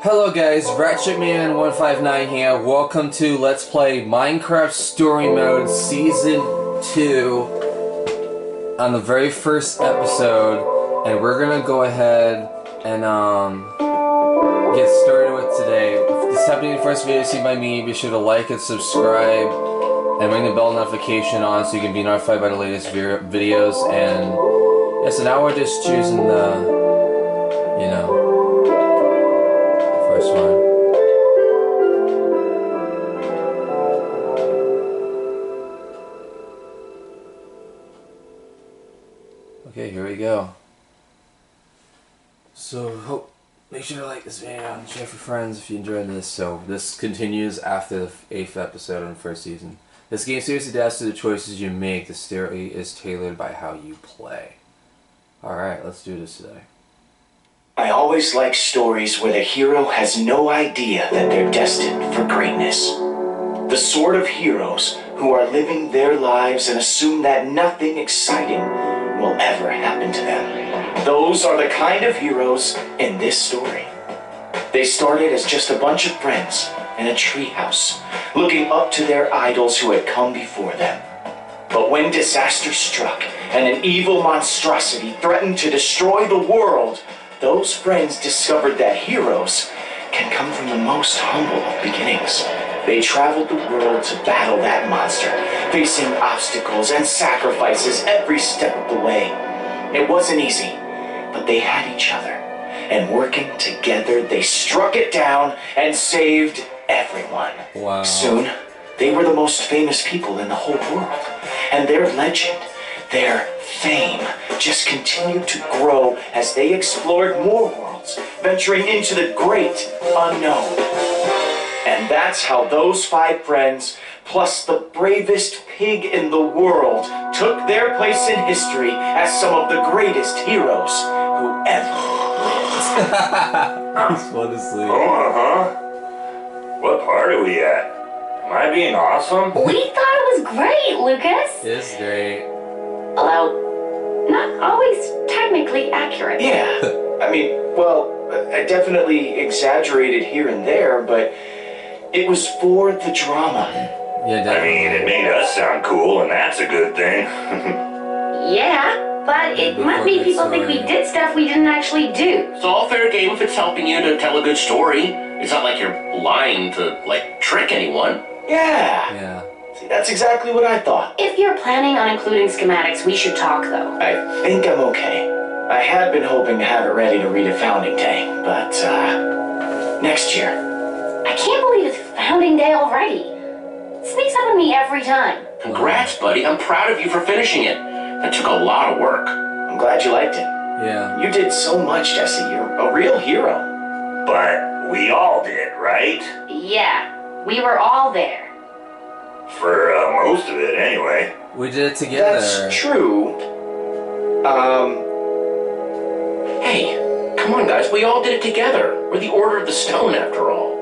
Hello guys, RatchetMan159 here. Welcome to Let's Play Minecraft Story Mode Season 2 on the very first episode and we're gonna go ahead and um get started with today. If this is happening the first video seen by me, be sure to like and subscribe and ring the bell notification on so you can be notified by the latest videos and yeah, so now we're just choosing the go. So, hope make sure to like this video and share for friends if you enjoyed this. So, this continues after the eighth episode in the first season. This game seriously adapts to the choices you make. The story is tailored by how you play. Alright, let's do this today. I always like stories where the hero has no idea that they're destined for greatness. The sort of heroes who are living their lives and assume that nothing exciting will ever happen to them. Those are the kind of heroes in this story. They started as just a bunch of friends in a treehouse, looking up to their idols who had come before them. But when disaster struck and an evil monstrosity threatened to destroy the world, those friends discovered that heroes can come from the most humble of beginnings. They traveled the world to battle that monster, facing obstacles and sacrifices every step of the way. It wasn't easy, but they had each other. And working together, they struck it down and saved everyone. Wow. Soon, they were the most famous people in the whole world. And their legend, their fame, just continued to grow as they explored more worlds, venturing into the great unknown. And that's how those five friends, plus the bravest pig in the world, took their place in history as some of the greatest heroes who ever lived. He's fun to sleep. Oh, huh? What part are we at? Am I being awesome? We thought it was great, Lucas. It's great. Although, not always technically accurate. Yeah, I mean, well, I definitely exaggerated here and there, but it was for the drama. Yeah, I mean, it made us sound cool, and that's a good thing. Yeah, but it might make people think we did stuff we didn't actually do. It's all fair game if it's helping you to tell a good story. It's not like you're lying to, like, trick anyone. Yeah, Yeah. see, that's exactly what I thought. If you're planning on including schematics, we should talk though. I think I'm okay. I had been hoping to have it ready to read a founding day, but, uh, next year. I can't believe it's founding day already. It sneaks up on me every time. Congrats, buddy. I'm proud of you for finishing it. That took a lot of work. I'm glad you liked it. Yeah. You did so much, Jesse. You're a real hero. but we all did, right? Yeah, we were all there. For uh, most of it, anyway. We did it together. That's true. Um, Hey, come on, guys. We all did it together. We're the Order of the Stone, after all.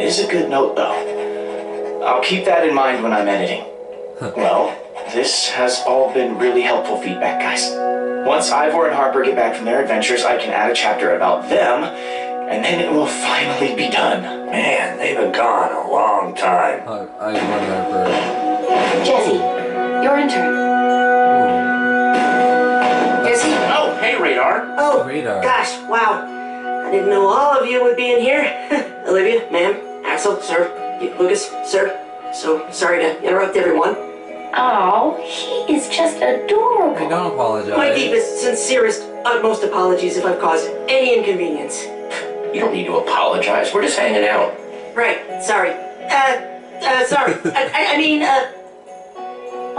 It is a good note, though. I'll keep that in mind when I'm editing. well, this has all been really helpful feedback, guys. Once Ivor and Harper get back from their adventures, I can add a chapter about them, and then it will finally be done. Man, they've been gone a long time. I, I remember. Jesse, your intern. Hmm. Jesse? Oh, hey, Radar. Oh, Radar. gosh, wow. I didn't know all of you would be in here. Olivia, ma'am, Axel, sir, Lucas, sir. So sorry to interrupt everyone. Oh, he is just adorable. I don't apologize. My deepest, sincerest, utmost apologies if I've caused any inconvenience. You don't need to apologize. We're just hanging out. Right, sorry. Uh, uh, sorry. I, I, I mean, uh,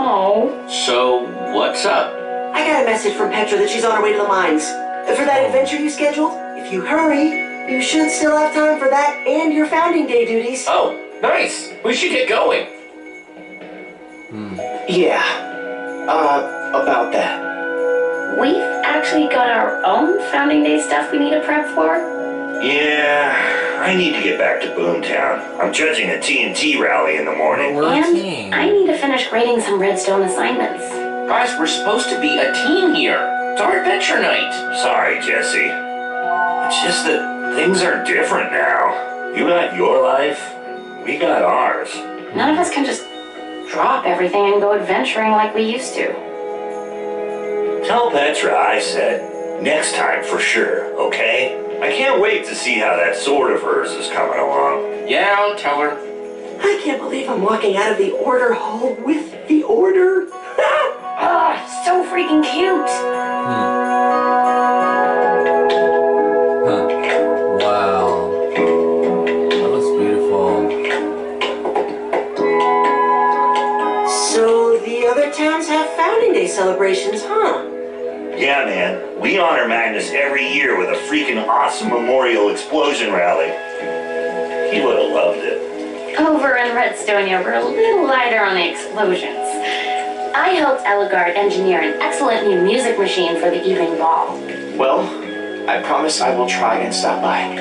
Oh, So, what's up? I got a message from Petra that she's on her way to the mines. Uh, For that adventure you scheduled, if you hurry, you should still have time for that and your founding day duties. Oh, nice. We should get going. Yeah. Uh, about that. we've actually got our own founding day stuff we need to prep for. Yeah, I need to get back to Boomtown. I'm judging a TNT rally in the morning. we're and team. I need to finish grading some redstone assignments. Guys, we're supposed to be a team here. It's our adventure night. Sorry, Jesse. It's just that Things are different now. You got your life, we got ours. None of us can just drop everything and go adventuring like we used to. Tell Petra I said next time for sure, okay? I can't wait to see how that sword of hers is coming along. Yeah, I'll tell her. I can't believe I'm walking out of the order hall with the order. Oh, so freaking cute. Huh. Founding celebrations, huh? Yeah, man, we honor Magnus every year with a freaking awesome memorial explosion rally. He would have loved it. Over in Redstonia, we're a little lighter on the explosions. I helped Ellegaard engineer an excellent new music machine for the evening ball. Well, I promise I will try and stop by.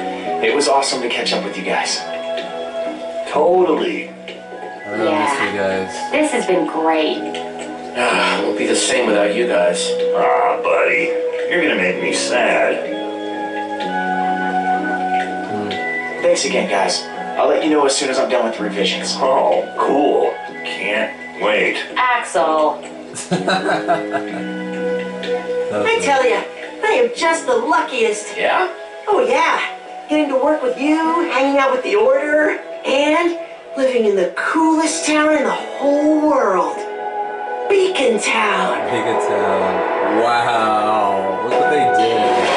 It was awesome to catch up with you guys. Totally. I really miss Yeah. you guys. This has been great. Ah, it won't be the same without you guys. Ah, buddy, you're gonna make me sad. Thanks again, guys. I'll let you know as soon as I'm done with the revisions. Oh, cool. Can't wait. Axel. I tell ya, I am just the luckiest. Yeah? Oh yeah, getting to work with you, hanging out with the order, and living in the coolest town in the whole world. Beacon Town. Big town. Wow. Look what they did.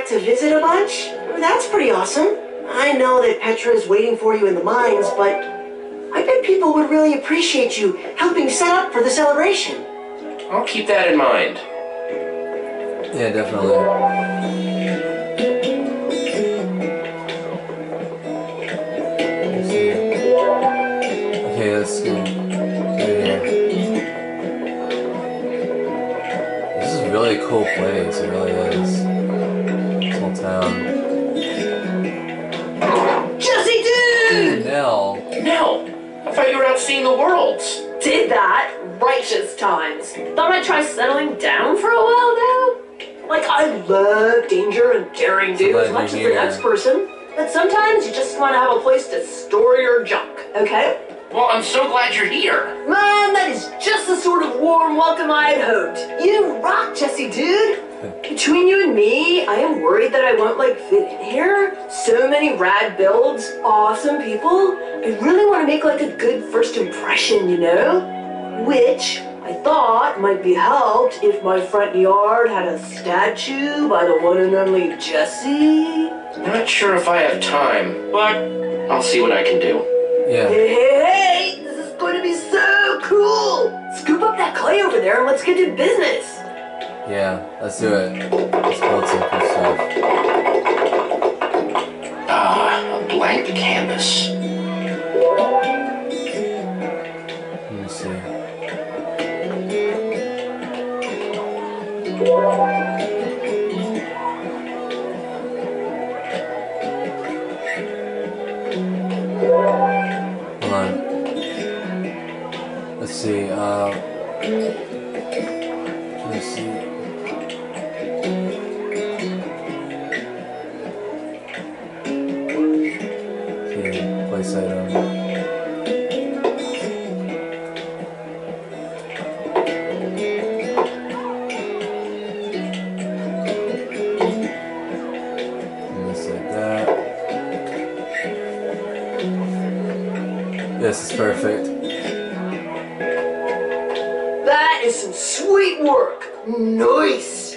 Back to visit a bunch? That's pretty awesome. I know that Petra is waiting for you in the mines, but I bet people would really appreciate you helping set up for the celebration. I'll keep that in mind. Yeah, definitely. Settling down for a while now. Like, I love danger and daring do as much as the next person. But sometimes you just want to have a place to store your junk, okay? Well, I'm so glad you're here. Man, that is just the sort of warm welcome I had hoped. You rock, Jesse, dude. Between you and me, I am worried that I won't like fit in here. So many rad builds, awesome people. I really want to make like a good first impression, you know? Which I thought might be helped if my front yard had a statue by the one and only Jesse. Not sure if I have time, but I'll see what I can do. Yeah. Hey, hey, hey! This is going to be so cool! Scoop up that clay over there and let's get to business. Yeah. Let's do it. Let's build some cool stuff. Ah, a blank canvas. Hold on. Let's see. Uh, This is perfect. That is some sweet work. Nice.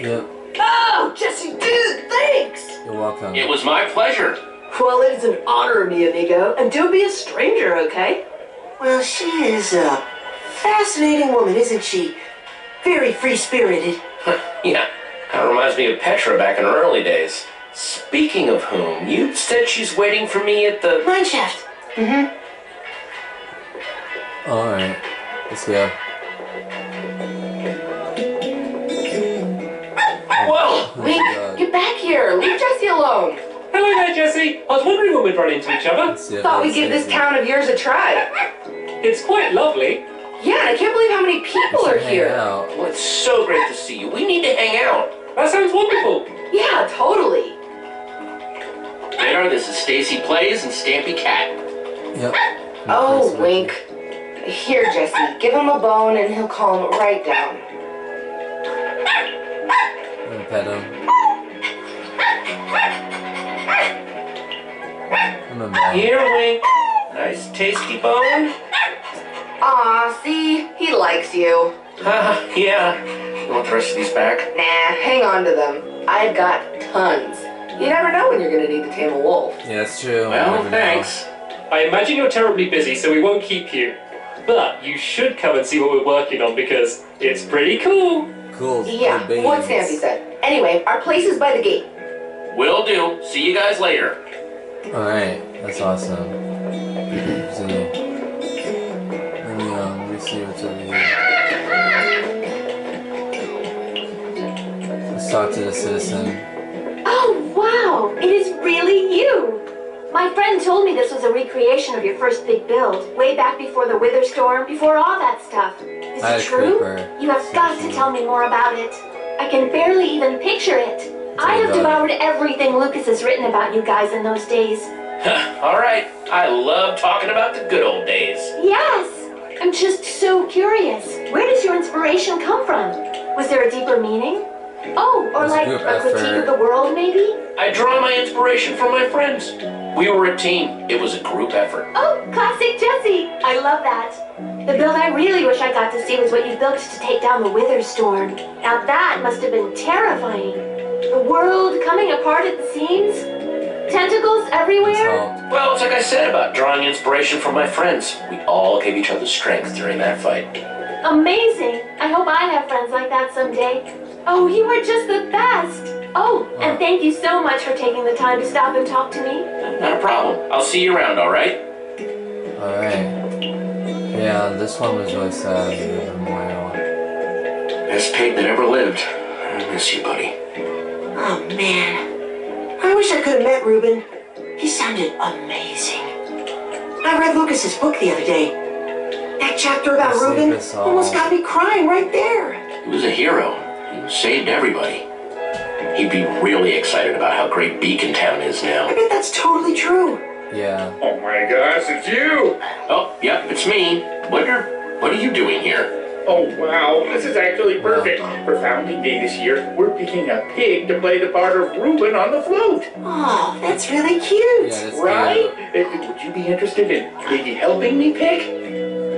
Yep. Oh, Jesse, dude, thanks. You're welcome. It was my pleasure. Well, it is an honor, mi amigo, and don't be a stranger, okay? Well, she is a fascinating woman, isn't she? Very free-spirited. yeah, kind of reminds me of Petra back in her early days. Speaking of whom, you said she's waiting for me at the. Mineshaft. Mm-hmm. Alright. Let's go. Whoa! Oh, get back here. Leave Jesse alone. Hello there, Jesse. I was wondering when we'd run into each other. Let's see if Thought we'd give this save town of yours a try. It's quite lovely. Yeah, and I can't believe how many it. people We are should hang here. out. Well, it's so great to see you. We need to hang out. That sounds wonderful. Yeah, totally. There, this is Stacy Plays and Stampy Cat. Yep. Oh, Perfect. Wink. Here, Jesse. Give him a bone and he'll calm right down. I'm gonna pet him. I'm a man. Here, Wink. Nice tasty bone. Aw, see? He likes you. Haha, yeah. You want the rest of these back? Nah, hang on to them. I've got tons. You never know when you're gonna need to tame a wolf. Yeah, that's true. You Well, never know. Thanks. I imagine you're terribly busy, so we won't keep you. But you should come and see what we're working on because it's pretty cool. Cool. Yeah, cool what beans. Stampy said. Anyway, our place is by the gate. Will do. See you guys later. Alright, that's awesome. So, let me, um, let me see what's over here. Let's talk to the citizen. Oh, wow! It is really you! My friend told me this was a recreation of your first big build, way back before the Wither Storm, before all that stuff. Is Hi, it true? Creeper. You have got to tell me more about it. I can barely even picture it. I have about it. devoured everything Lucas has written about you guys in those days. All right. I love talking about the good old days. Yes! I'm just so curious. Where does your inspiration come from? Was there a deeper meaning? Oh, or It was a like a critique effort. of the world, maybe? I draw my inspiration from my friends. We were a team. It was a group effort. Oh, classic Jesse! I love that. The build I really wish I got to see was what you built to take down the Wither Storm. Now that must have been terrifying. The world coming apart at the seams? Tentacles everywhere? help. Well, it's like I said about drawing inspiration from my friends. We all gave each other strength during that fight. Amazing! I hope I have friends like that someday. Oh, you are just the best! Oh, and thank you so much for taking the time to stop and talk to me. Not a problem. I'll see you around, all right? Alright. Yeah, this one was really sad. Uh, the memorial. Best pig that ever lived. I miss you, buddy. Oh, man. I wish I could have met Reuben. He sounded amazing. I read Lucas's book the other day. That chapter about Let's Reuben almost got me crying right there. He was a hero. He saved everybody. He'd be really excited about how great Beacon Town is now. I now. bet that's totally true. Yeah. Oh my gosh, it's you! Oh, yep, it's me. What are, what are you doing here? Oh wow, this is actually perfect. For Founding Day this year, we're picking a pig to play the part of Reuben on the flute. Oh, that's really cute. Yeah, that's Right? good. Uh, Would you be interested in maybe helping me pick?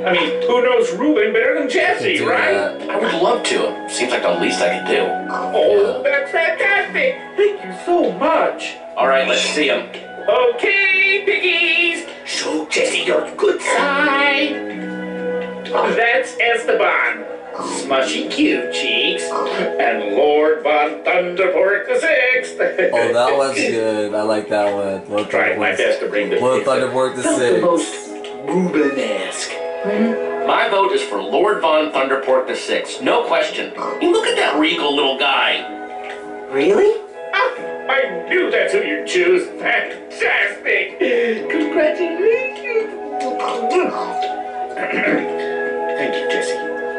I mean, who knows Reuben better than Jesse, Do right? I would love to. Seems like the least I could do. Oh, that's fantastic! Thank you so much. All right, let's see him. Okay, piggies, show Jesse your good side. That's Esteban, smushy cute cheeks, and Lord Von Thunderport the Sixth. Oh, that was good. I like that one. Lord Tried my best to bring the Lord pig that Thunderbolt the felt the Sixth. most Reuben-esque. My vote is for Lord Von Thunderport the Sixth. No question. You look at that regal little guy. Really? Ah, I knew that's who you'd choose. Fantastic! Congratulations! Thank you, Jesse.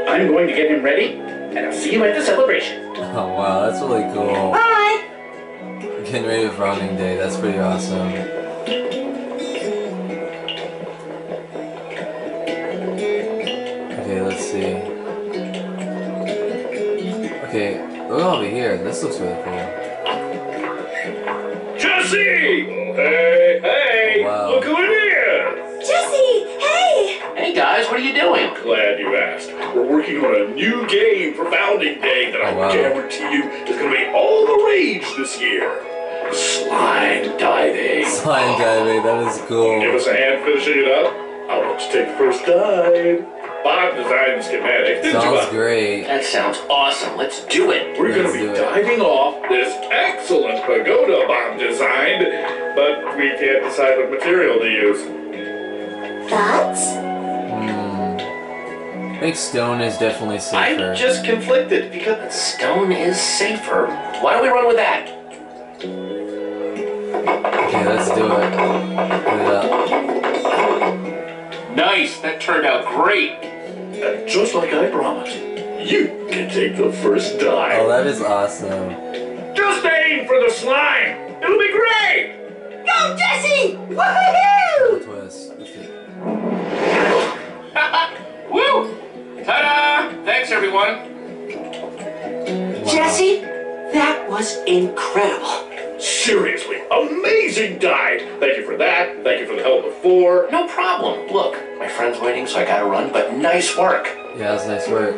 I'm going to get him ready, and I'll see you at the celebration. Oh wow, that's really cool. Bye. Getting ready for Rounding Day. That's pretty awesome. Okay, let's see. Okay, look over here. This looks really cool. Jesse! Hey, hey! Wow. Look who it is! Jesse! Hey! Hey guys, what are you doing? Glad you asked. We're working on a new game for Founding Day that I Oh, wow. guarantee you is going to be all the rage this year. Slime diving. Slime diving, that is cool. Give us a hand finishing it up. I'll let you take the first dive. Bob designed the schematics, didn't Sounds Bob? great. That sounds awesome. Let's do it. We're going to be do it. diving off this excellent pagoda Bob designed, but we can't decide what material to use. Thoughts? Hmm. I think stone is definitely safer. I'm just conflicted because stone is safer. Why don't we run with that? Okay, let's do it. Put it up. Nice. That turned out great. And just like I promised, you can take the first dive. Oh, that is awesome. Just aim for the slime. It'll be great. Go, Jesse! Woohoo! Twist. Let's do- Woo! Ta-da! Thanks, everyone. Wow. Jesse, that was incredible. Seriously, amazing dive. Thank you for that. Thank you for the help before. No problem. Look, my friend's waiting, so I gotta run, but nice work. Yeah, that's nice work.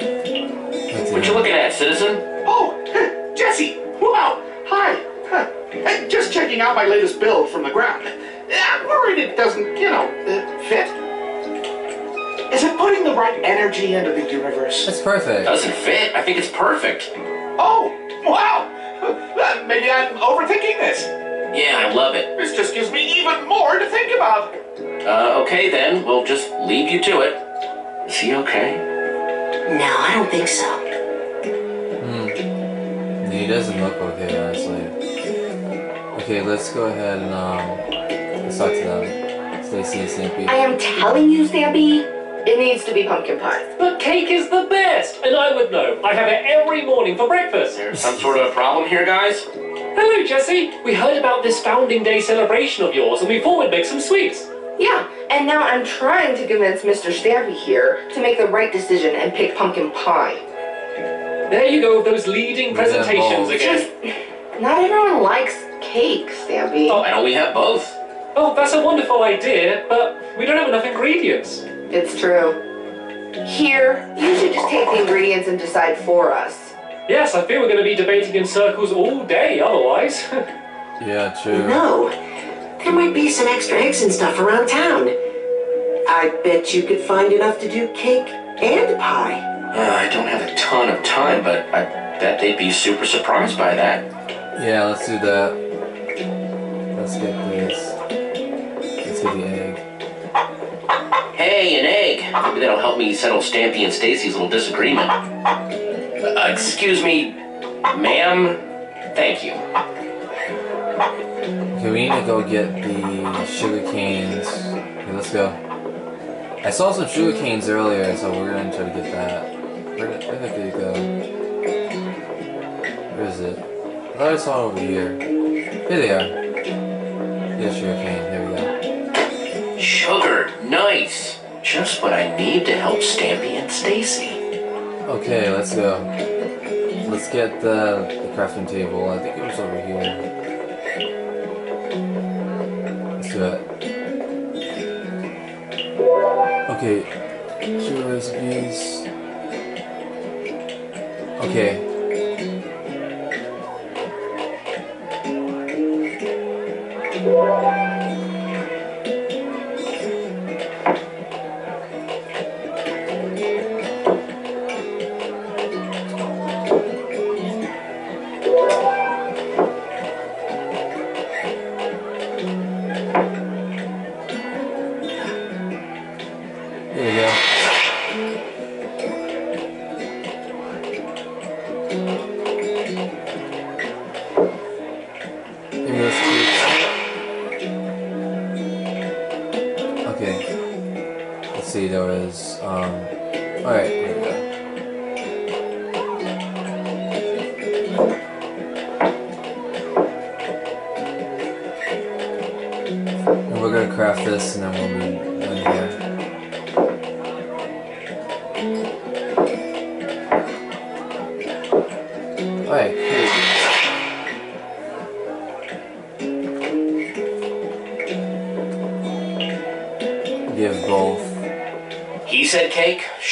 Let's What you looking at, citizen? Oh, Jesse! Wow! Hi! Huh. Just checking out my latest build from the ground. I'm worried it doesn't, you know, uh, fit. Is it putting the right energy into the universe? It's perfect. Doesn't fit. I think it's perfect. Oh, overthinking this. Yeah, I love it. This just gives me even more to think about. Uh, okay then. We'll just leave you to it. Is he okay? No, I don't think so. Hmm. He doesn't look okay, honestly. Okay, let's go ahead and um, let's talk to them. Stacy and Stampy. I am telling you, Stampy, it needs to be pumpkin pie. But cake is the best, and I would know. I have it every morning for breakfast. There's some sort of a problem here, guys? Hello, Jesse. We heard about this founding day celebration of yours, and we thought we'd make some sweets. Yeah, and now I'm trying to convince Mr. Stampy here to make the right decision and pick pumpkin pie. There you go, those leading presentations again. Just, not everyone likes cake, Stampy. Oh, I we have both. Oh, that's a wonderful idea, but we don't have enough ingredients. It's true. Here, you should just take the ingredients and decide for us. Yes, I fear we're going to be debating in circles all day otherwise. Yeah, true. No, there might be some extra eggs and stuff around town. I bet you could find enough to do cake and pie. Uh, I don't have a ton of time, but I bet they'd be super surprised by that. Yeah, let's do that. Let's get this. Let's get the egg. Hey, an egg. Maybe that'll help me settle Stampy and Stacy's little disagreement. Uh, excuse me, ma'am. Thank you. Okay, we need to go get the sugar canes. Okay, let's go. I saw some sugar canes earlier, so we're gonna try to get that. Where, the- where did it go? Where is it? I thought I saw it over here. Here they are. Yeah, sugar cane. Here we go. Sugar, nice. Just what I need to help Stampy and Stacy. Okay, let's go. Let's get the, the crafting table. I think it was over here. Let's do it. Okay. Sugar recipes. Okay. Here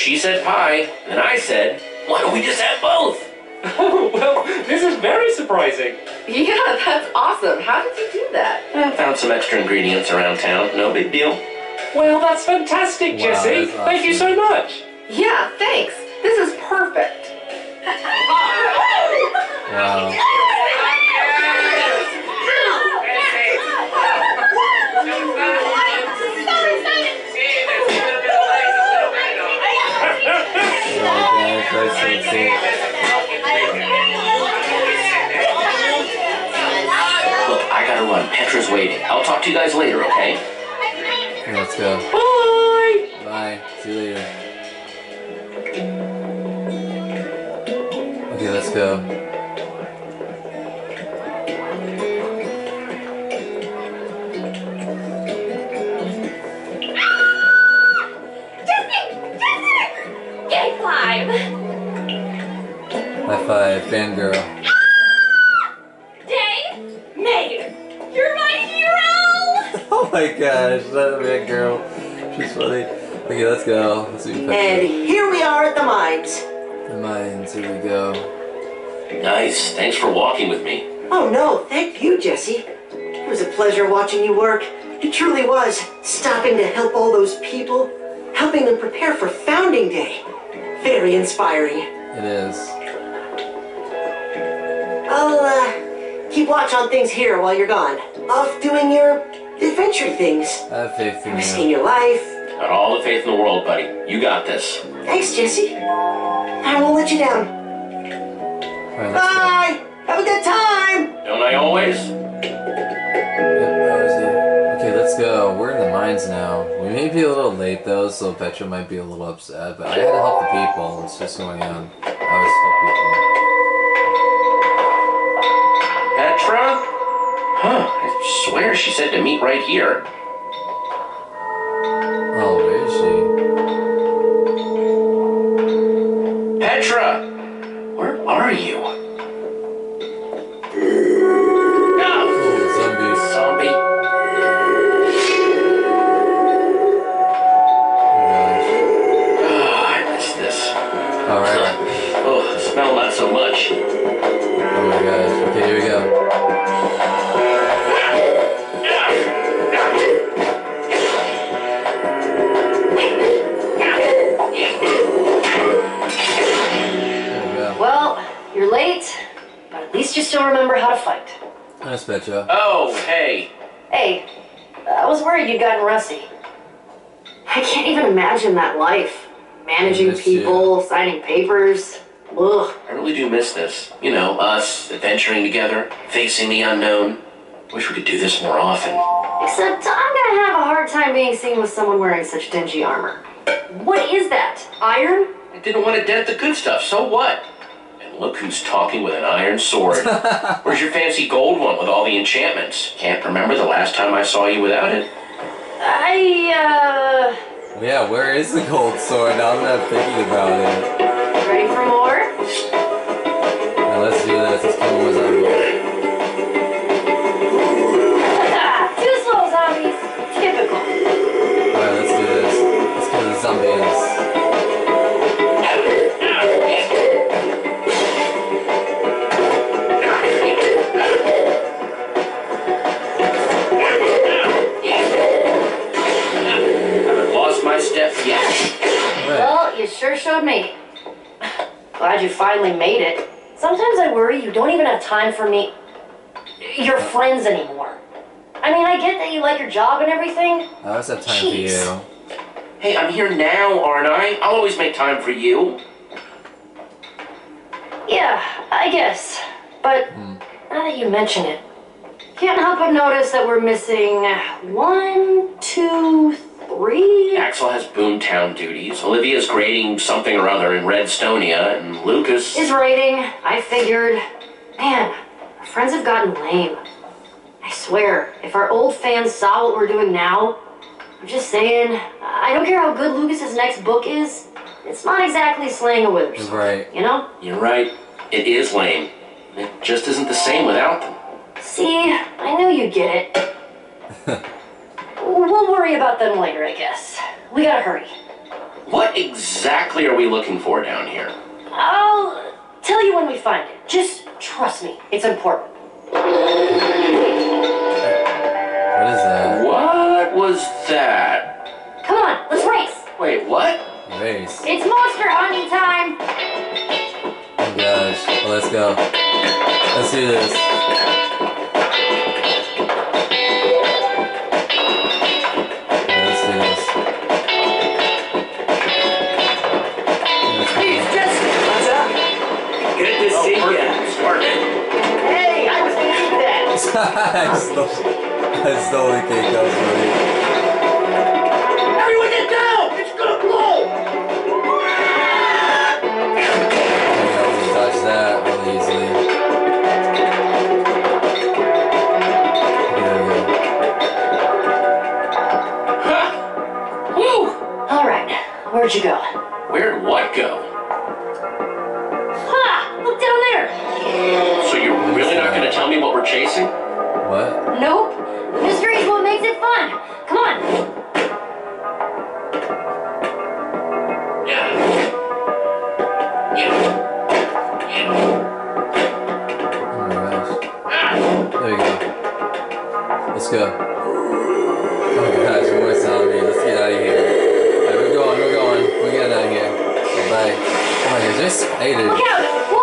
she said pie, and I said, why don't we just have both? Oh, well, this is very surprising. Yeah, that's awesome. How did you do that? I found some extra ingredients around town. No big deal. Well, that's fantastic, Wow, Jesse. that's Thank you so much. Yeah, thanks. This is perfect. Wow. To you guys later, okay? Okay, let's go. Bye. Bye. See you later. Okay, let's go. Gosh, that girl. She's funny. Okay, let's go. Let's see And here we are at the mines. The mines, here we go. Nice. Thanks for walking with me. Oh no, thank you, Jesse. It was a pleasure watching you work. It truly was. Stopping to help all those people, helping them prepare for Founding Day. Very inspiring. It is. I'll uh, keep watch on things here while you're gone. Off doing your adventure things. I have faith in Risking you. your life. Got all the faith in the world, buddy. You got this. Thanks, Jesse. I won't let you down. Alright, let's Bye! Have a good time! Don't I always? go. Yep, that was it. Okay, let's go. We're in the mines now. We may be a little late though, so Petra might be a little upset, but I had to help the people. It's just going on. I always Petra? Huh. I swear she said to meet right here. Signing papers. Ugh. I really do miss this. You know, us adventuring together, facing the unknown. Wish we could do this more often. Except I'm gonna have a hard time being seen with someone wearing such dingy armor. What is that? Iron? I didn't want to dent the good stuff, so what? And look who's talking with an iron sword. Where's your fancy gold one with all the enchantments? Can't remember the last time I saw you without it. I, uh... Yeah, where is the gold sword? Now that I'm not thinking about it. Let's do this. Let's kill one zombie. Too slow, zombies. Typical. Alright, let's do this. Let's kill the zombies. Haven't lost my step yet. Well, you sure showed me. Glad you finally made it. Sometimes I worry you don't even have time for me, your friends anymore. I mean, I get that you like your job and everything. I always have time Jeez. for you. Hey, I'm here now, aren't I? I'll always make time for you. Yeah, I guess. But hmm. now that you mention it, can't help but notice that we're missing one, two, three. Axel has Boomtown duties. Olivia's grading something or other in Redstonia, and Lucas. Is writing. I figured. Man, our friends have gotten lame. I swear, if our old fans saw what we're doing now, I'm just saying, I don't care how good Lucas's next book is, it's not exactly slaying a you. withers. Right. You know? You're right. It is lame. It just isn't the same without them. See, I knew you'd get it. we'll worry about them later, I guess. We gotta hurry. what exactly are we looking for down here? I'll tell you when we find it. Just trust me. It's important. What is that? What was that? Come on, let's race. Wait, what? Race. It's monster hunting time. Oh gosh. Well, let's go. Let's do this. I stole, I stole the cake. That was funny. Everyone get down! It's gonna blow! Yeah, we can dodge that really easily. There we go. Woo! All right, where'd you go? Where'd what go? Ha! Look down there. So you're really not gonna tell me what we're chasing? What? Nope. Mystery is what makes it fun. Come on. Yeah. Yeah. Yeah. My gosh. There we go. Let's go. Oh my gosh, more zombie. Let's get out of here. Alright, we're going, we're going. We're getting out of here. Bye. Oh my gosh, there's spiders. Look out!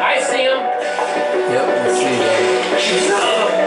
I see him. Yep, let's see them.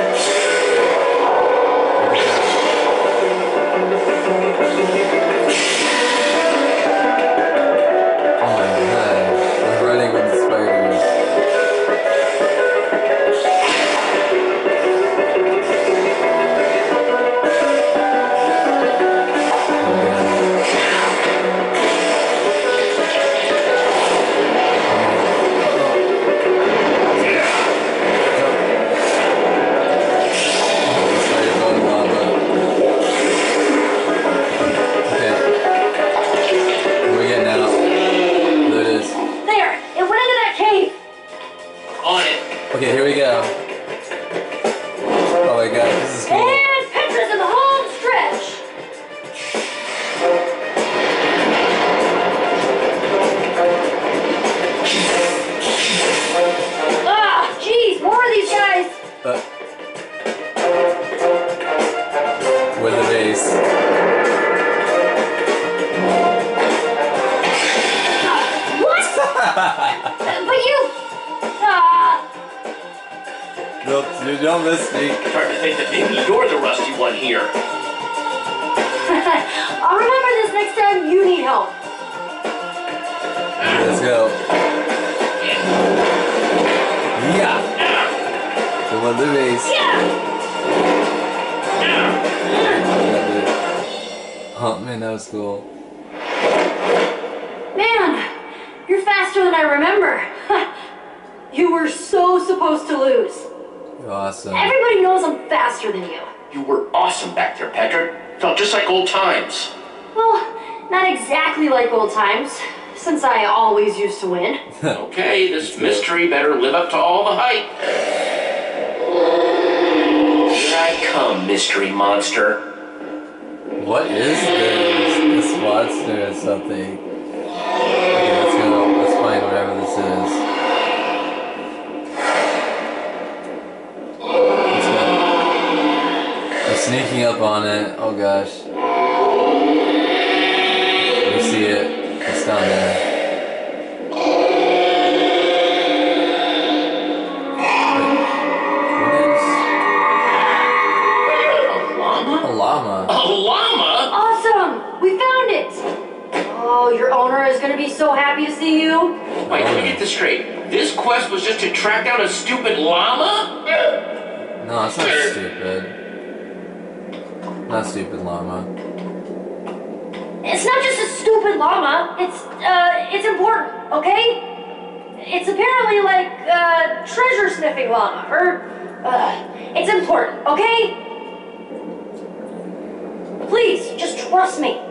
Please, just trust me.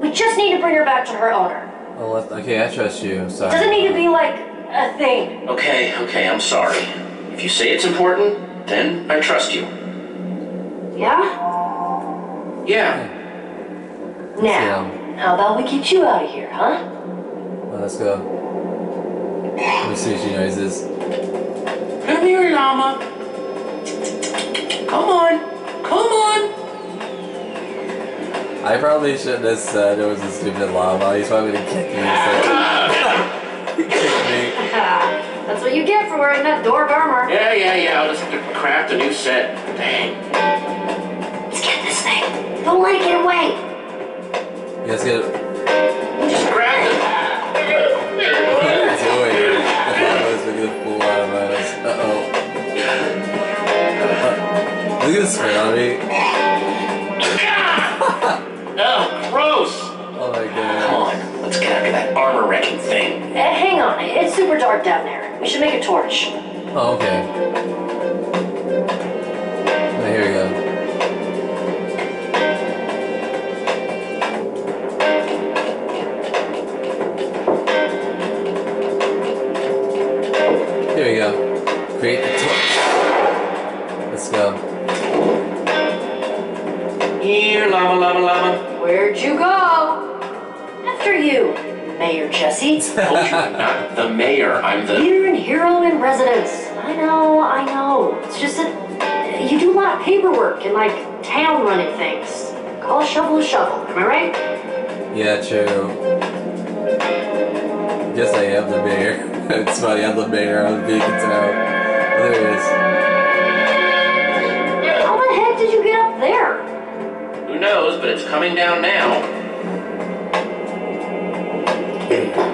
We just need to bring her back to her owner. Oh, let- okay, I trust you. It sorry. doesn't need to be like a thing. Okay, okay, I'm sorry. If you say it's important, then I trust you. Yeah? Yeah. Now, how about we get you out of here, huh? Well, let's go. Let me see what she noises. Come here, llama. Come on. Come on. I probably shouldn't have said it was a stupid llama. He's probably gonna kick me. So. kick me. That's what you get for wearing that Dorg armor. Yeah, yeah, yeah. I'll just have to craft a new set. Dang. Let's get this thing. Don't let it get away. Let's get Just grab it. What are you doing? I thought I was making a fool out of us. Uh oh. Look at this spit on me. Oh, gross. Oh my god. Come on. Let's get after that armor wrecking thing. Eh, hang on, it's super dark down there. We should make a torch. Oh, okay. Oh, here we go. I'm not the mayor. I'm the. You're an hero in residence. I know, I know. It's just that you do a lot of paperwork and like town running things. Call a shovel a shovel, am I right? Yeah, true. Guess I am the mayor. it's funny, I'm the mayor of the Beacon Town. There it is. How the heck did you get up there? Who knows, but it's coming down now.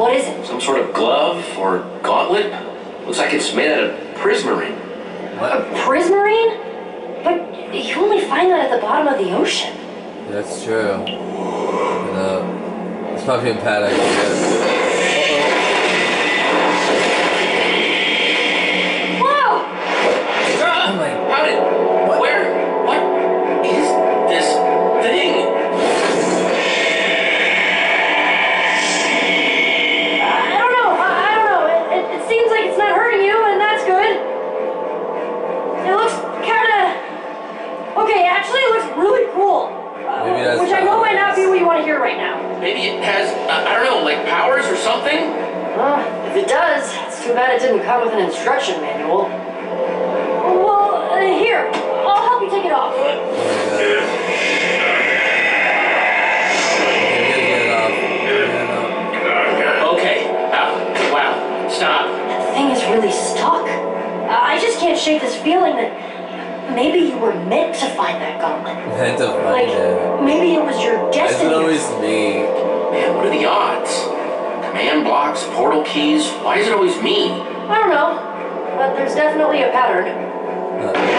What is it? Some sort of glove or gauntlet? Looks like it's made out of prismarine. What? Prismarine? But you only find that at the bottom of the ocean. That's true. But, uh, it's probably a bad idea. Whoa! Has, uh, I don't know, like powers or something? Uh, if it does, it's too bad it didn't come with an instruction manual. Well, uh, here, I'll help you take it off. My god. Okay, we gotta get it off. Get it off. Okay. Ow. Wow. Stop. That thing is really stuck. Uh, I just can't shake this feeling that maybe you were meant to find that gauntlet. Meant to Like, find it. maybe it was your Why is it destiny. always me? Man, what are the odds? Command blocks, portal keys. Why is it always me? I don't know, but there's definitely a pattern. Uh,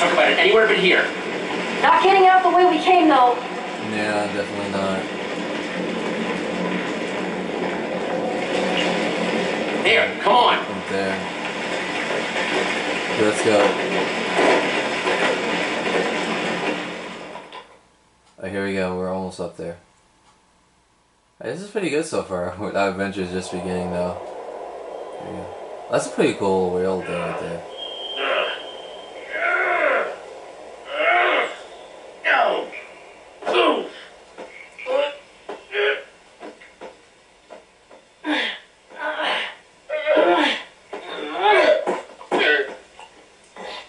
second talk about it anywhere but here. Not getting out the way we came, though. yeah, definitely not. There, come on. Right there. Okay, let's go. Oh, here we go. We're almost up there. This is pretty good so far. Our adventure is just beginning, though. There you go. That's a pretty cool rail thing right there.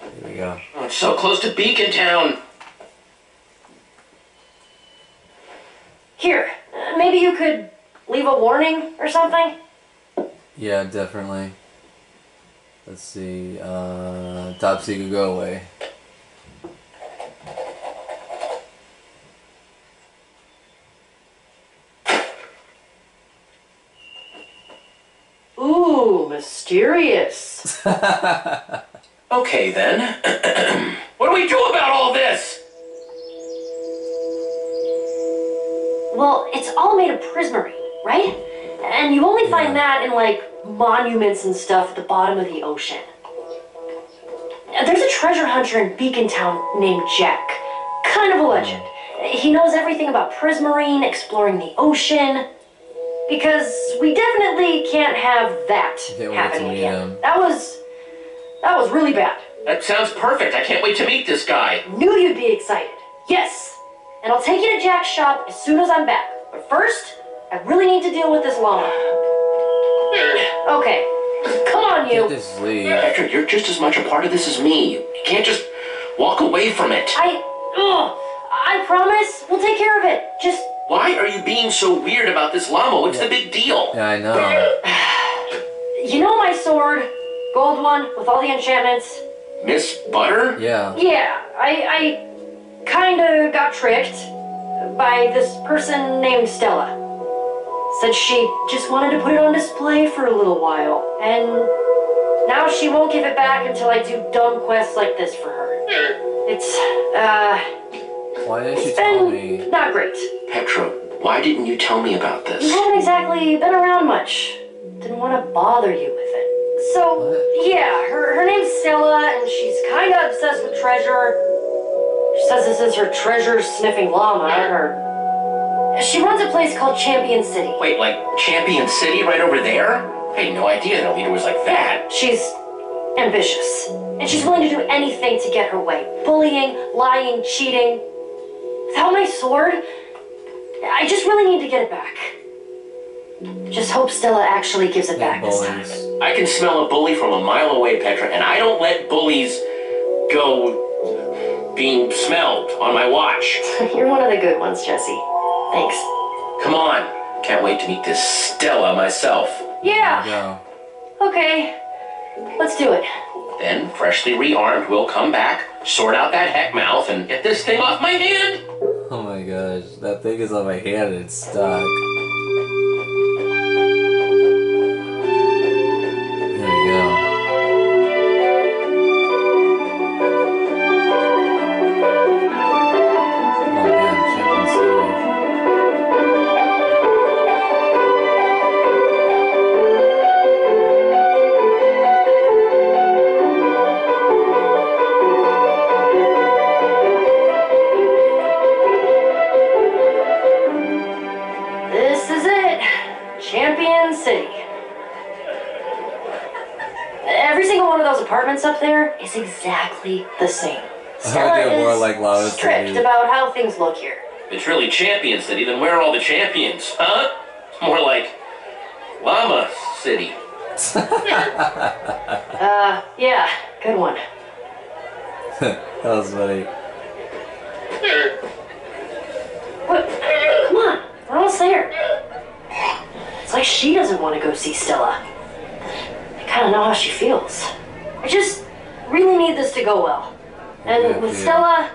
Here we go. Oh, it's so close to Beacon Town. Here, uh, maybe you could leave a warning or something? Yeah, definitely. Let's see. Uh, top secret, go away. Ooh, mysterious. Okay then. what do we do about all this? Well, it's all made of prismarine, right? And you only find that in like monuments and stuff at the bottom of the ocean. There's a treasure hunter in Beacon Town named Jack. Kind of a legend. He knows everything about prismarine, exploring the ocean. Because we definitely can't have that Can't wait to happening again. him. That was that was really bad. That sounds perfect. I can't wait to meet this guy. Knew you'd be excited. Yes. And I'll take you to Jack's shop as soon as I'm back. But first, I really need to deal with this llama. Hmm. Okay. Come on, Get you. this lead. Petra, you're just as much a part of this as me. You can't just walk away from it. I. Ugh. I promise we'll take care of it. Just. Why are you being so weird about this llama? What's the big deal? Yeah, I know. You know my sword? Gold one with all the enchantments? Miss Butter? Yeah. Yeah, I. I kinda got tricked by this person named Stella. Said she just wanted to put it on display for a little while, and now she won't give it back until I do dumb quests like this for her. It's, uh, Why didn't you tell me? not great. Petra, why didn't you tell me about You this? haven't exactly been around much. Didn't want to bother you with it. So, yeah, her, her name's Stella, and she's kind of obsessed with treasure. She says this is her treasure sniffing llama, or. Her. She runs a place called Champion City. Wait, like Champion City right over there? I had no idea the leader was like that. She's ambitious, and she's willing to do anything to get her way bullying, lying, cheating. Without my sword, I just really need to get it back. Just hope Stella actually gives it back this time. I can smell a bully from a mile away, Petra, and I don't let bullies go being smelled on my watch. You're one of the good ones, Jesse. Thanks. Come on. Can't wait to meet this Stella myself. Yeah, okay. Let's do it. Then, freshly rearmed, we'll come back, sort out that heck mouth, and get this thing off my hand. Oh my gosh, that thing is on my hand and it's stuck. Thank you. Champion City. Every single one of those apartments up there is exactly the same. Stella they're more is like Lava strict City. about how things look here. If it's really Champion City, then where are all the champions, huh? It's more like Llama City. Uh, yeah, good one. that was funny. What? Come on, we're almost there. It's like she doesn't want to go see Stella. I kind of know how she feels. I just really need this to go well. And Yeah, with yeah. Stella,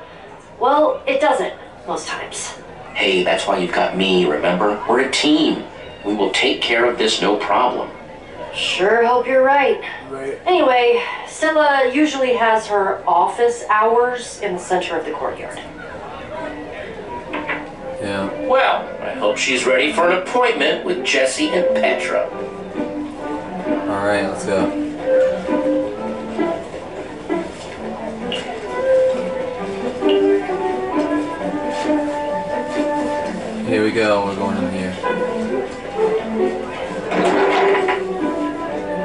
well, it doesn't most times. Hey, that's why you've got me, remember? We're a team. We will take care of this no problem. Sure hope you're right. Right. Anyway, Stella usually has her office hours in the center of the courtyard. Yeah. Well, I hope she's ready for an appointment with Jesse and Petra. Alright, let's go. Here we go, we're going in here.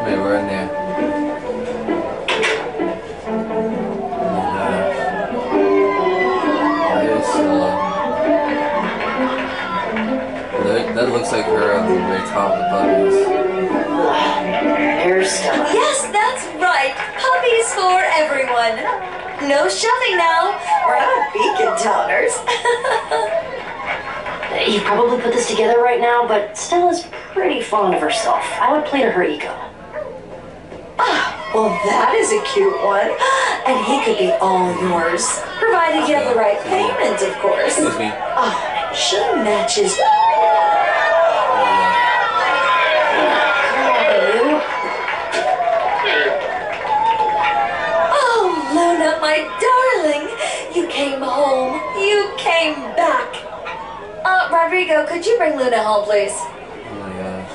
Wait, we're in there. Like her on the very top of the puppies. There's Yes, that's right. Puppies for everyone. No shoving now. We're not beacon towners. You probably put this together right now, but Stella's pretty fond of herself. I would play to her ego. Ah, well, that is a cute one. And he could be all yours. Provided you have the right payment, of course. Excuse me. Oh, she matches. Oh, Luna, my darling. You came home. You came back. Uh, Rodrigo, could you bring Luna home, please? Oh my gosh.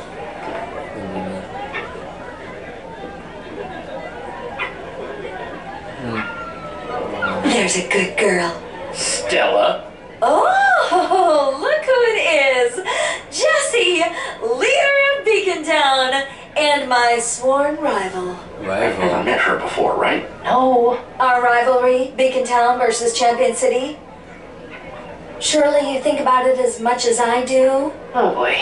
There's a good girl. Stella? Oh, look who it is! Jesse, leader of Beacon Town, and my sworn rival. Never Rival. met her before, right? No. Our rivalry, Beacon Town versus Champion City. Surely you think about it as much as I do. Oh boy.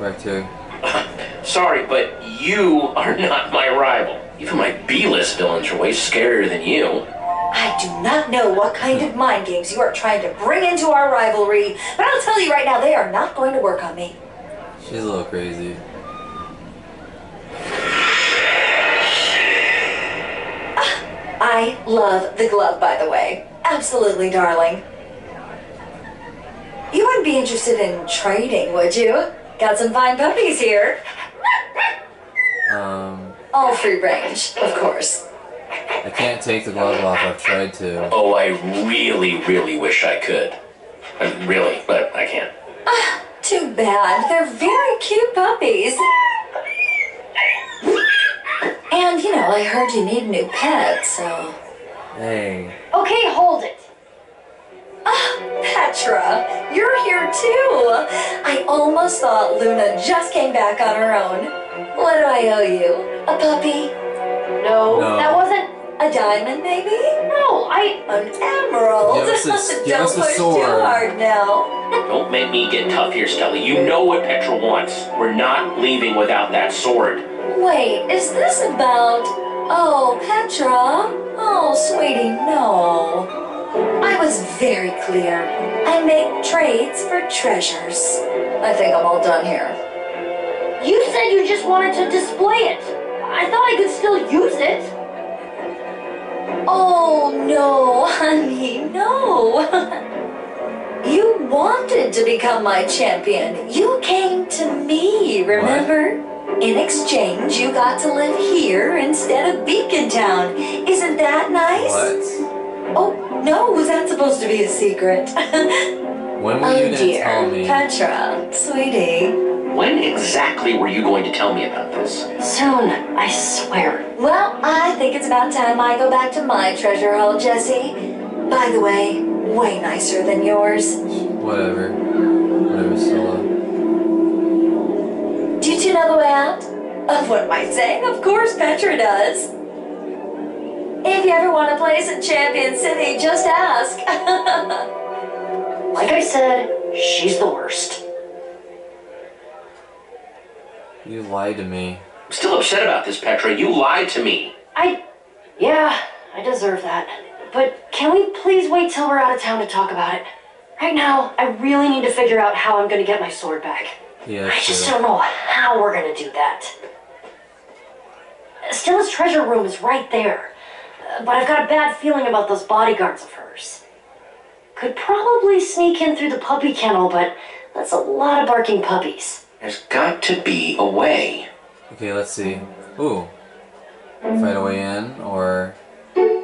Right here. Sorry, but you are not my rival. Even my B-list villains are way scarier than you. I do not know what kind of mind games you are trying to bring into our rivalry, but I'll tell you right now, they are not going to work on me. She's a little crazy. I love the glove, by the way. Absolutely, darling. You wouldn't be interested in trading, would you? Got some fine puppies here. Um, All free range, of course. I can't take the glove off. I've tried to. Oh, I really, really wish I could. I mean, really, but I can't. Too bad. They're very cute puppies. And, you know, I heard you need a new pet, so. Hey. Okay, hold it. Ah, Petra, you're here too. I almost thought Luna just came back on her own. What do I owe you? A puppy? No, No. that wasn't. A diamond, maybe? No, I. An emerald? Give us the- give Don't us the push too sword. hard now. Don't make me get tough here, Stella. You know what Petra wants. We're not leaving without that sword. Wait, is this about... Oh, Petra? Oh, sweetie, no. I was very clear. I make trades for treasures. I think I'm all done here. You said you just wanted to display it. I thought I could still use it. Oh, no, honey, no. you wanted to become my champion. You came to me, remember? In exchange, you got to live here instead of Beacon Town. Isn't that nice? What? Oh, no, was that supposed to be a secret? When were oh, you gonna tell me? Petra, sweetie. When exactly were you going to tell me about this? Soon, I swear. Well, I think it's about time I go back to my treasure haul, Jesse. By the way, way nicer than yours. Whatever. Whatever, Stella. Do you two know the way out? Of what am I saying? Of course Petra does. If you ever want a place in Champion City, just ask. Like I said, she's the worst. You lied to me. I'm still upset about this, Petra. You lied to me. I. Yeah, I deserve that. But can we please wait till we're out of town to talk about it? Right now, I really need to figure out how I'm gonna get my sword back. Yeah, I just true. don't know how we're gonna do that. Stella's treasure room is right there. But I've got a bad feeling about those bodyguards of hers. Could probably sneak in through the puppy kennel, but that's a lot of barking puppies. There's got to be a way. Okay, let's see. Ooh. Fight a way in or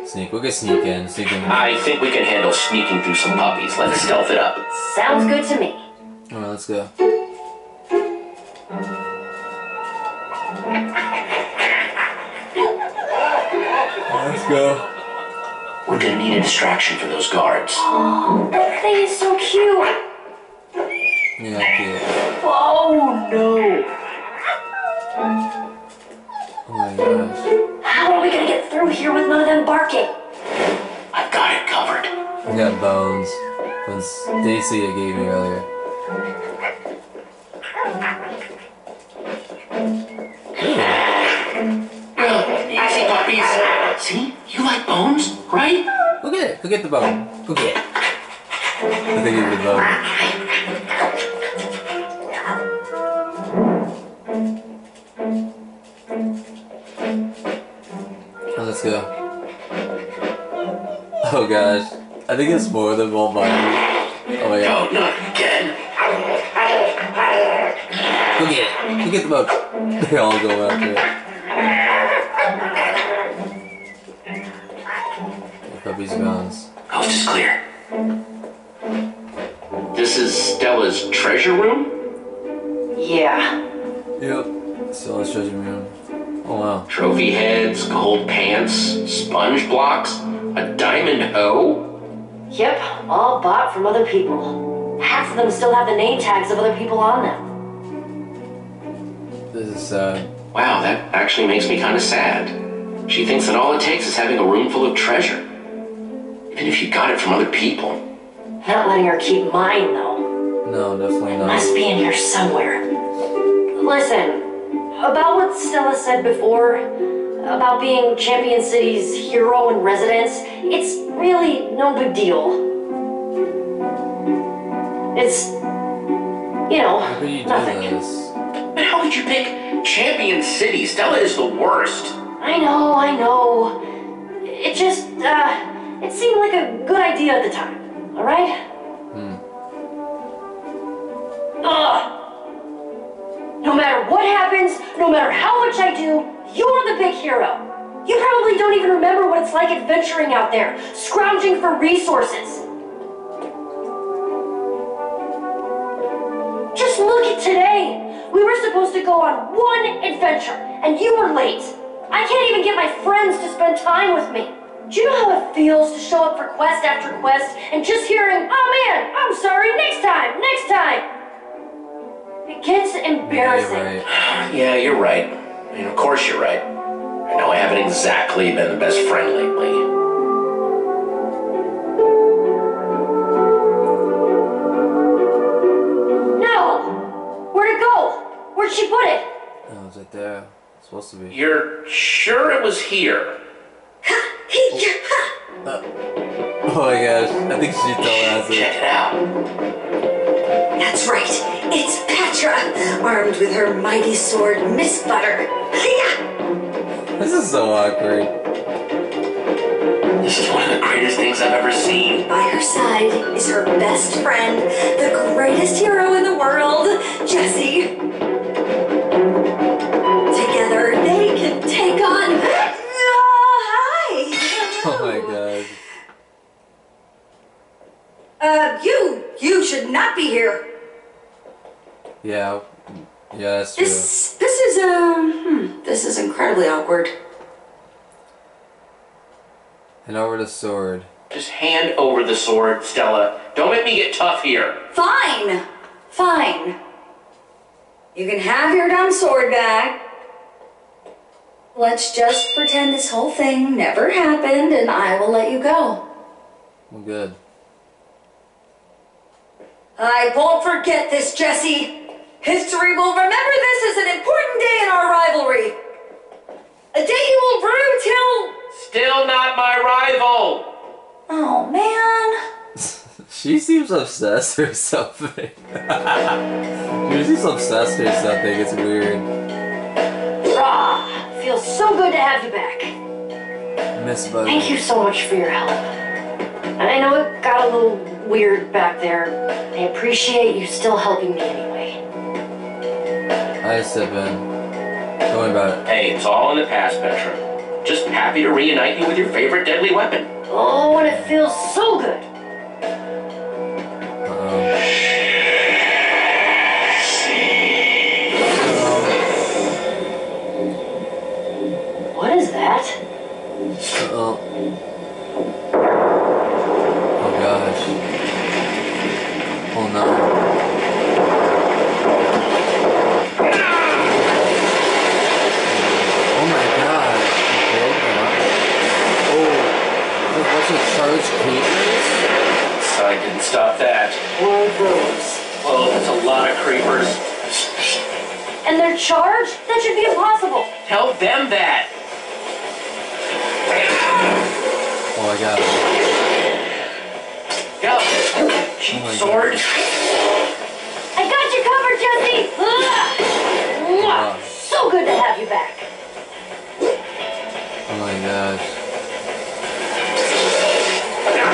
sneak. We'll get sneak in. Sneak in. I think we can handle sneaking through some puppies. Let's stealth it up. Sounds good to me. Alright, let's go. Let's go. We're gonna need a distraction for those guards. Oh, that thing is so cute. Yeah, cute. Oh no. Oh my gosh. How are we gonna get through here with none of them barking? I've got it covered. I got bones. From Stacy gave me earlier. Easy puppies. See? You like bones, right? Go get it. Go get the bone. Go get it. I think it's the bone. Oh, let's go. Oh gosh. I think it's more than one body. Oh my god. No, not get it. Go the bone. They all go after it. The puppy's bones. Coast is clear. This is Stella's treasure room? Yeah. Yep. Still a treasure room. Oh wow. Trophy heads, gold pants, sponge blocks, a diamond hoe. Yep, all bought from other people. Half of them still have the name tags of other people on them. This is sad. Wow, that actually makes me kind of sad. She thinks that all it takes is having a room full of treasure. Even if you got it from other people. Not letting her keep mine, though. No, definitely not. It Must be in here somewhere. Listen, about what Stella said before, about being Champion City's hero in residence, it's really no big deal. It's, you know, you nothing. this? But how could you pick Champion City? Stella is the worst. I know, I know. It just, uh, it seemed like a good idea at the time, alright? Hmm. Ugh! No matter what happens, no matter how much I do, you're the big hero. You probably don't even remember what it's like adventuring out there, scrounging for resources. Just look at today. We were supposed to go on one adventure, and you were late. I can't even get my friends to spend time with me. Do you know how it feels to show up for quest after quest and just hearing, oh man, I'm sorry, next time, next time? It gets embarrassing. Yeah, you're right. I mean, of course you're right. I know I haven't exactly been the best friend lately. Where'd she put it? Oh, it's right there. It's supposed to be. You're sure it was here? Oh. Oh, oh my gosh. I think she tell us Check it. it out. That's right. It's Petra, armed with her mighty sword, Miss Butter. This is so awkward. This is one of the greatest things I've ever seen. By her side is her best friend, the greatest hero in the world, Jesse. Uh, you, you should not be here. Yeah. Yeah, that's true. This, this is um, hmm, this is incredibly awkward. And over the sword. Just hand over the sword, Stella. Don't make me get tough here. Fine, fine. You can have your dumb sword back. Let's just pretend this whole thing never happened, and I will let you go. Well, good. I won't forget this, Jesse. History will remember this as an important day in our rivalry. A day you will rue till Still not my rival. Oh man. She seems obsessed or something. she seems obsessed or something. It's weird. Rah! Feels so good to have you back. Miss Butter. Thank you so much for your help. And I know it got a little weird back there. I appreciate you still helping me anyway. I step in. Tell me about it. Hey, it's all in the past, Petra. Just happy to reunite you with your favorite deadly weapon. Oh, and it feels so good. Uh-oh. What is that? Uh-oh. Oh gosh. Oh no. Oh my god. Okay, Oh. Look, what's a charge creepers? Oh oh, I didn't stop that. More of those. Oh, oh that's a lot of creepers. And they're charged? That should be impossible. Tell them that. Oh my god. Go. Cheap my sword. I got you covered, Jesse! Wow. So good to have you back. Oh my gosh.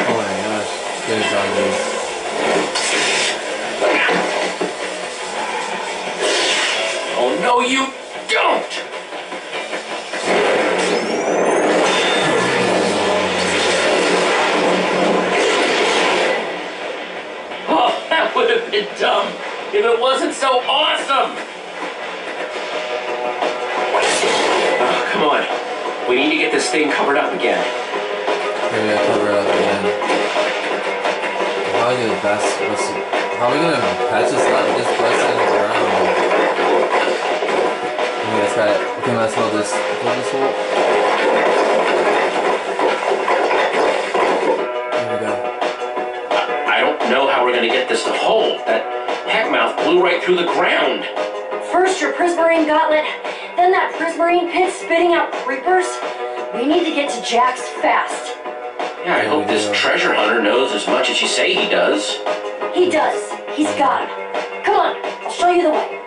Oh my gosh. Good zombies. Oh, no, you that would have been dumb if it wasn't so awesome. Oh, come on. We need to get this thing covered up again. Maybe I cover it up again. How are we gonna best how are we gonna patch this up? Just press it in the ground. Okay, let's try it. Okay, let's fill this fill this hole. Don't know how we're gonna get this to hold. That heck mouth blew right through the ground. First your Prismarine gauntlet, then that Prismarine pit spitting out creepers. We need to get to Jack's fast. Yeah, I hope this treasure hunter knows as much as you say he does. He does. He's got him. Come on, I'll show you the way.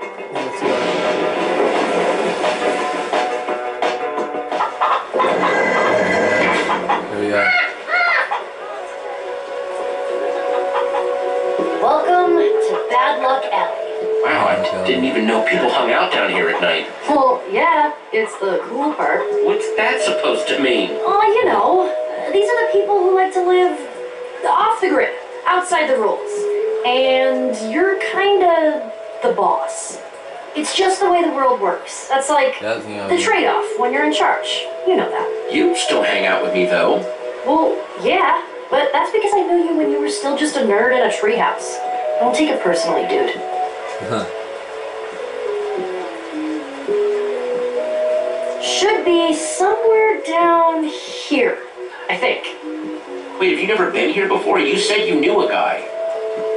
Bad Luck Alley. Wow, I didn't even know people hung out down here at night. Well, yeah, it's the cool part. What's that supposed to mean? Oh, you know, these are the people who like to live off the grid, outside the rules. And you're kinda the boss. It's just the way the world works. That's like That's you know, the trade off when you're in charge. You know that. You still hang out with me though. Well, yeah, but that's because I knew you when you were still just a nerd in a treehouse. Don't take it personally, dude. Should be somewhere down here, I think. Wait, have you never been here before? You said you knew a guy.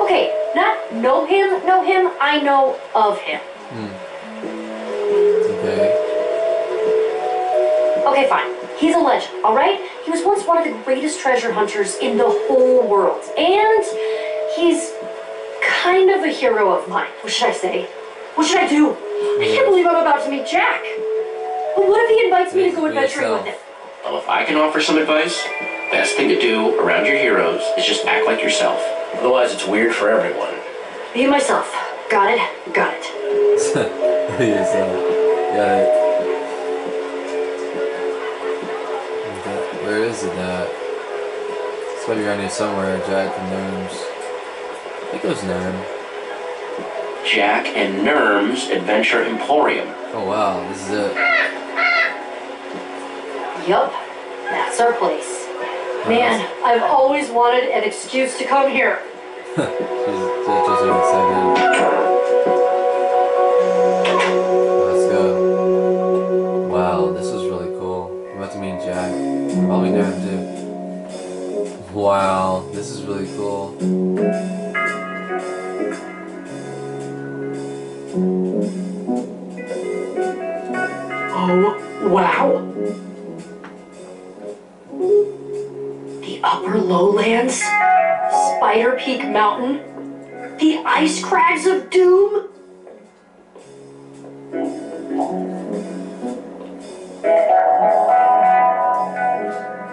Okay, not know him, know him, I know of him. Hmm. Okay. Okay, fine. He's a legend, alright? He was once one of the greatest treasure hunters in the whole world. And he's kind of a hero of mine. What should I say? What should I do? I can't believe I'm about to meet Jack. But what if he invites me to go Be adventuring yourself. with him? Well, if I can offer some advice, best thing to do around your heroes is just act like yourself. Otherwise, it's weird for everyone. Be myself. Got it? Got it. yes, uh, got it. Where is it at? It's gotta be around here somewhere, Jack and Gnomes. I think it was Gnome. Jack and Nurm's Adventure Emporium. Oh wow, this is it. Yup. That's our place. Man, I've always wanted an excuse to come here. She's just excited. Let's go. Wow, this was really cool. I'm about to meet Jack. Probably Gnome too. Wow, this is really cool. Oh, wow. The upper lowlands, Spider Peak Mountain, the ice crags of doom.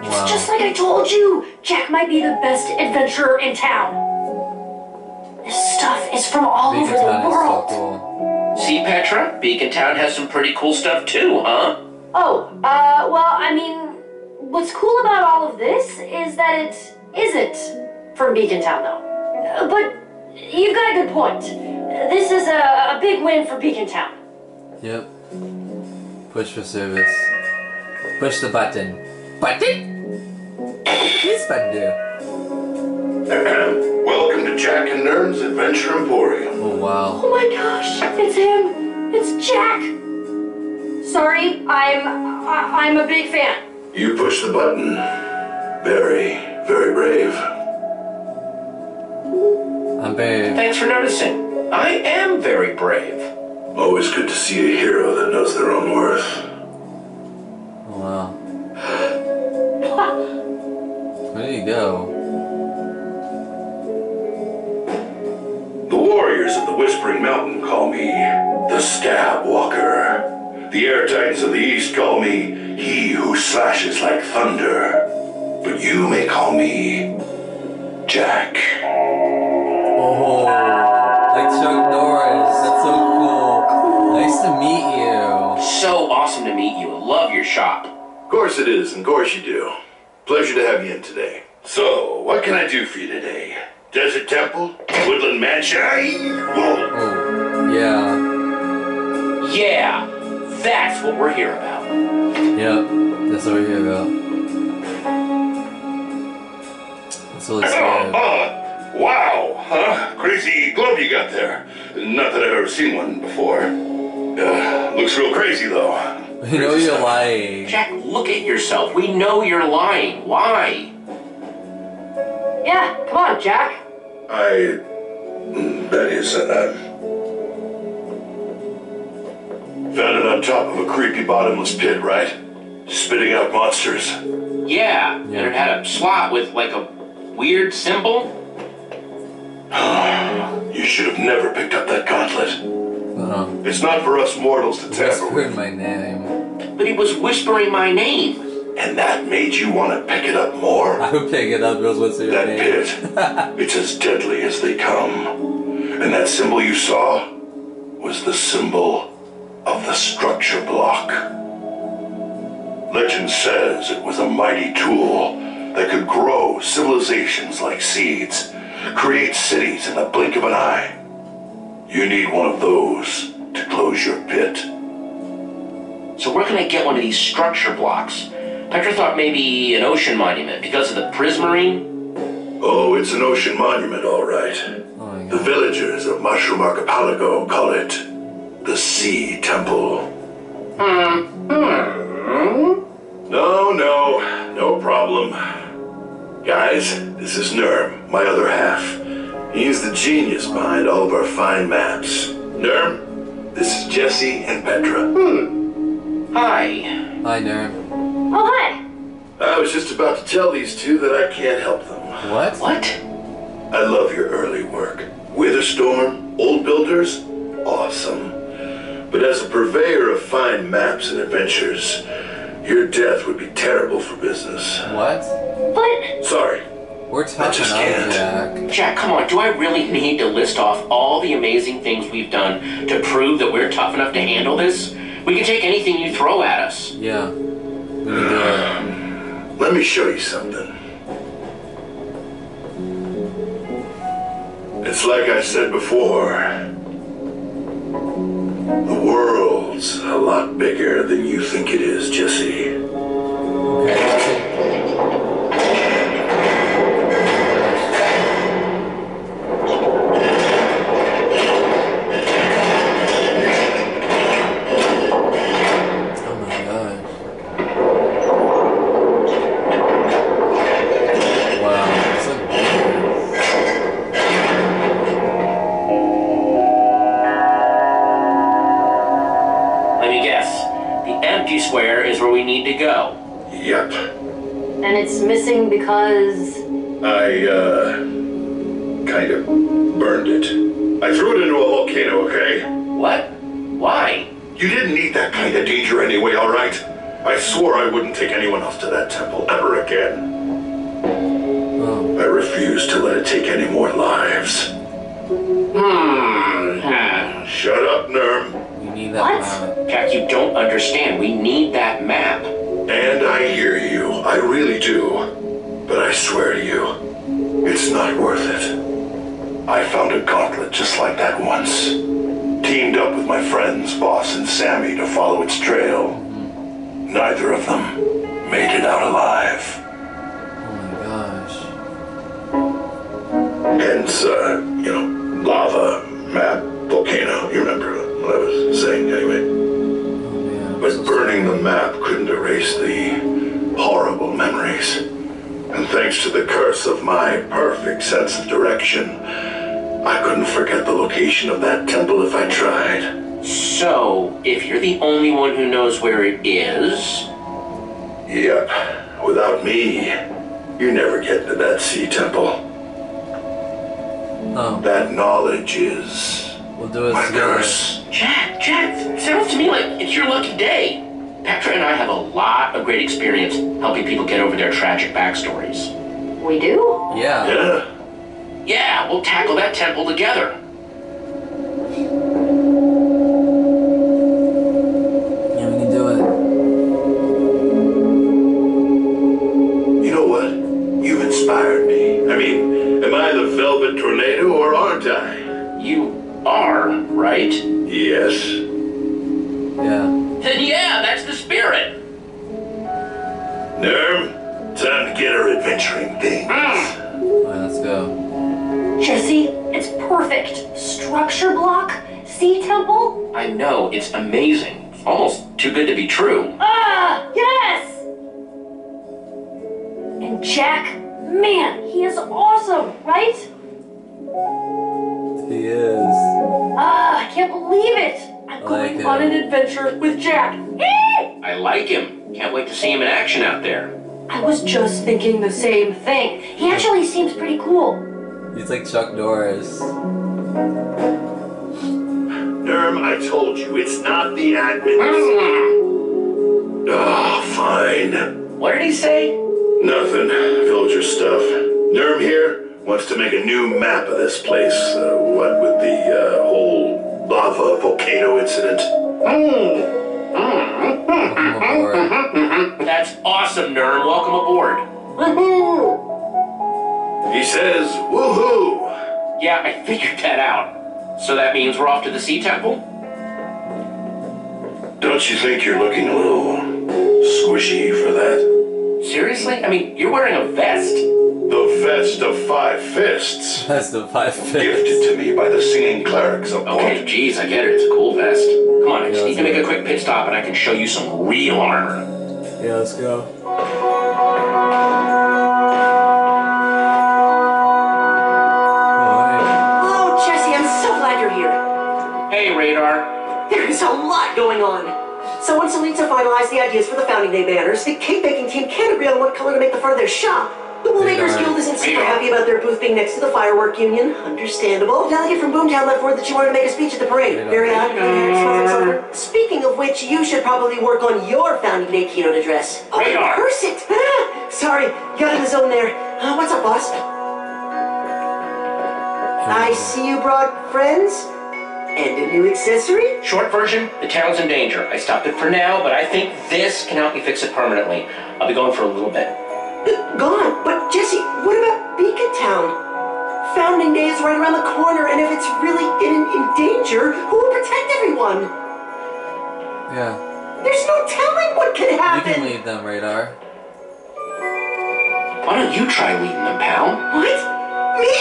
Wow. It's Just like I told you, Jack might be the best adventurer in town. This stuff is from all over the is so world. cool. See, Petra? Beacon Town has some pretty cool stuff too, huh? Oh, uh, well, I mean, what's cool about all of this is that it isn't from Beacon Town, though. Uh, but you've got a good point. This is a, a big win for Beacon Town. Yep. Push for service. Push the button. Button? This button do. Welcome to Jack and Nurm's Adventure Emporium. Oh wow. Oh my gosh, it's him! It's Jack! Sorry, I'm I, I'm a big fan. You push the button. Very, very brave. I'm very. Thanks for noticing. I am very brave. Always good to see a hero that knows their own worth. Titans of the East call me He Who Slashes Like Thunder. But you may call me Jack. Oh, like Chuck Norris. That's so cool. Nice to meet you. So awesome to meet you. Love your shop. Of course it is, and of course you do. Pleasure to have you in today. So, what can I do for you today? Desert Temple? Woodland Mansion? Whoa! Oh, yeah. Yeah, that's what we're here about. Yep. That's what we're here about. That's really Oh, scared. uh, wow, huh? Crazy globe you got there. Not that I've ever seen one before. Uh, looks real crazy though. You know you're lying. Jack, look at yourself. We know you're lying. Why? Yeah, come on, Jack. I. That is, uh. Found it on top of a creepy bottomless pit, right? Spitting out monsters. Yeah, and it had a slot with like a weird symbol. You should have never picked up that gauntlet. Uh-huh. It's not for us mortals to tamper with. Whispered my name. But he was whispering my name. And that made you want to pick it up more? I would pick it up if it was whispered your That name. pit, it's as deadly as they come. And that symbol you saw was the symbol of the structure block. Legend says it was a mighty tool that could grow civilizations like seeds, create cities in the blink of an eye. You need one of those to close your pit. So where can I get one of these structure blocks? Petra thought maybe an ocean monument because of the prismarine. Oh, it's an ocean monument, all right. Oh The villagers of Mushroom Archipelago call it the Sea Temple. Hmm. No, no, no problem. Guys, this is Nurm, my other half. He's the genius behind all of our fine maps. Nurm, this is Jesse and Petra. Hmm. Hi. Hi, Nurm. Oh, hi. I was just about to tell these two that I can't help them. What? What? I love your early work. Witherstorm, Old Builders, awesome. But as a purveyor of fine maps and adventures, your death would be terrible for business. What? What? Sorry. We're tough just enough, can't. Jack. Jack, come on. Do I really need to list off all the amazing things we've done to prove that we're tough enough to handle this? We can take anything you throw at us. Yeah. We can. Let me show you something. It's like I said before. The world's a lot bigger than you think it is, Jesse. Okay. Same thing. He actually seems pretty cool. He's like Chuck Norris. Nurm, I told you, it's not the admins. Ah, fine. What did he say? Nothing. Villager stuff. Nurm here wants to make a new map of this place. Uh, what with the uh, whole lava volcano incident. That's awesome, Nurm. Welcome aboard. He says, woohoo! Yeah, I figured that out. So that means we're off to the Sea Temple? Don't you think you're looking a little squishy for that? Seriously? I mean, you're wearing a vest. The vest of five fists. That's the five fists. Gifted to me by the singing clerics of Okay, geez, I get it. It's a cool vest. Come on, I just need to make a quick pit stop and I can show you some real armor. Yeah, let's go. Someone still needs to finalize the ideas for the founding day banners. The cake baking team can't agree on what color to make the front of their shop. The Woolmakers Radar. Guild isn't super happy about their booth being next to the firework union. Understandable. Delegate from Boomtown left word that she wanted to make a speech at the parade. Very odd. Very smells like sulfur. Speaking of which, you should probably work on your founding day keynote address. Oh, Radar. Curse it! Ah, Sorry, got in the zone there. Uh, what's up, boss? I see you brought friends and a new accessory. Short version, the town's in danger. I stopped it for now, but I think this can help me fix it permanently. I'll be going for a little bit. Gone. But Jesse, what about Beacon Town? Founding Day is right around the corner, and if it's really in, in danger, who will protect everyone? Yeah. There's no telling what could happen. You can lead them, Radar. Why don't you try leading them, pal? What? Me?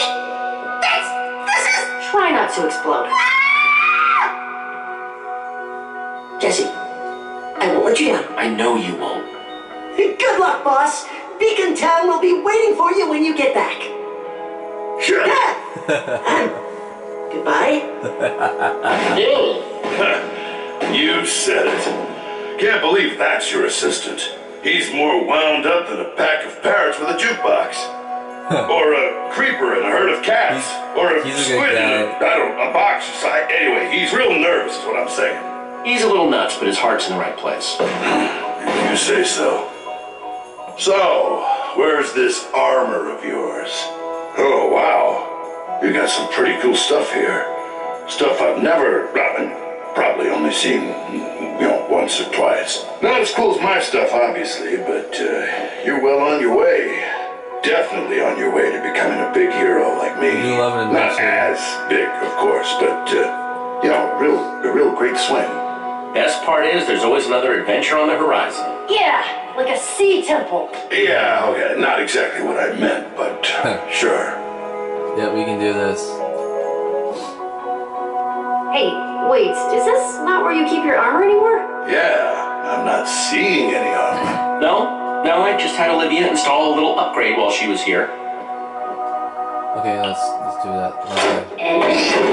That's this is. Try not to explode. Ah! Jesse, I won't let you down. I know you won't. Good luck, boss. Beacon Town will be waiting for you when you get back. Shut up! Um, goodbye. You said it. Can't believe that's your assistant. He's more wound up than a pack of parrots with a jukebox. or a creeper in a herd of cats, or a he's a squid in a, guy. Don't a box. or si- Anyway, he's real nervous, is what I'm saying. He's a little nuts, but his heart's in the right place. You say so. So, where's this armor of yours? Oh, wow. You got some pretty cool stuff here. Stuff I've never, I mean, probably only seen, you know, once or twice. Not as cool as my stuff, obviously, but uh, you're well on your way. Definitely on your way to becoming a big hero like me. You love an Not as big, of course, but, uh, you know, real, a real great swing. Best part is there's always another adventure on the horizon. Yeah, like a sea temple. Yeah, okay, not exactly what I meant, but uh, sure. Yeah, we can do this. Hey, wait, is this not where you keep your armor anymore? Yeah, I'm not seeing any armor. No, no, I just had Olivia install a little upgrade while she was here. Okay, let's let's do that. Okay.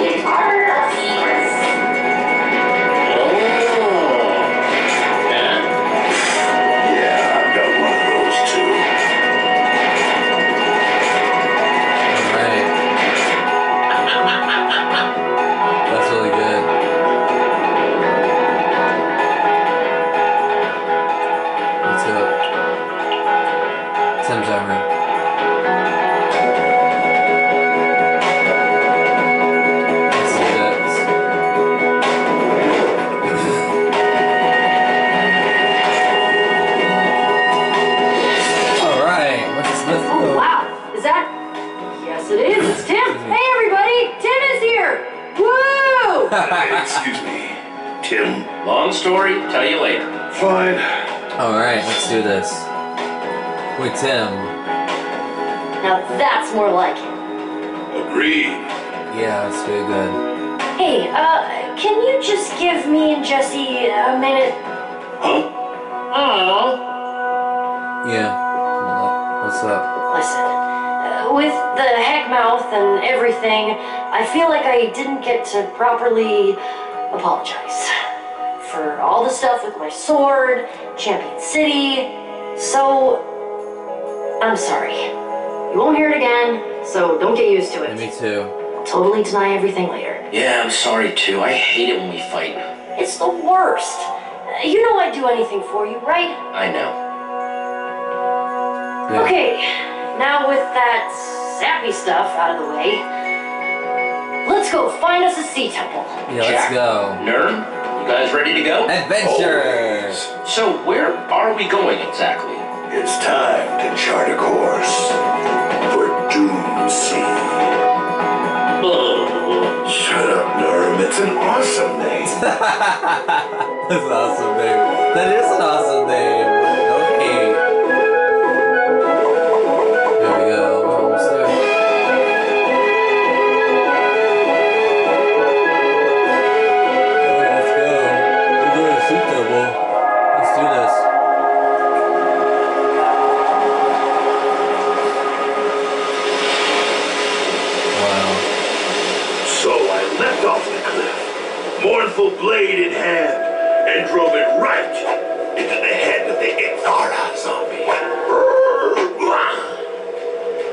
Apologize for all the stuff with my sword, Champion City. So, I'm sorry. You won't hear it again, so don't get used to it. me too. I'll totally deny everything later. Yeah, I'm sorry too. I hate it when we fight. It's the worst. You know I'd do anything for you, right? I know. Yeah. Okay, now with that sappy stuff out of the way, let's go find us a sea temple. Yeah, let's go. Nurm, you guys ready to go? Adventure! Oh. So, where are we going exactly? It's time to chart a course for Doom Sea. Oh. Shut up, Nurm. It's an awesome name. That's an awesome name. That is an awesome name. Blade in hand, and drove it right into the head of the Ithara zombie.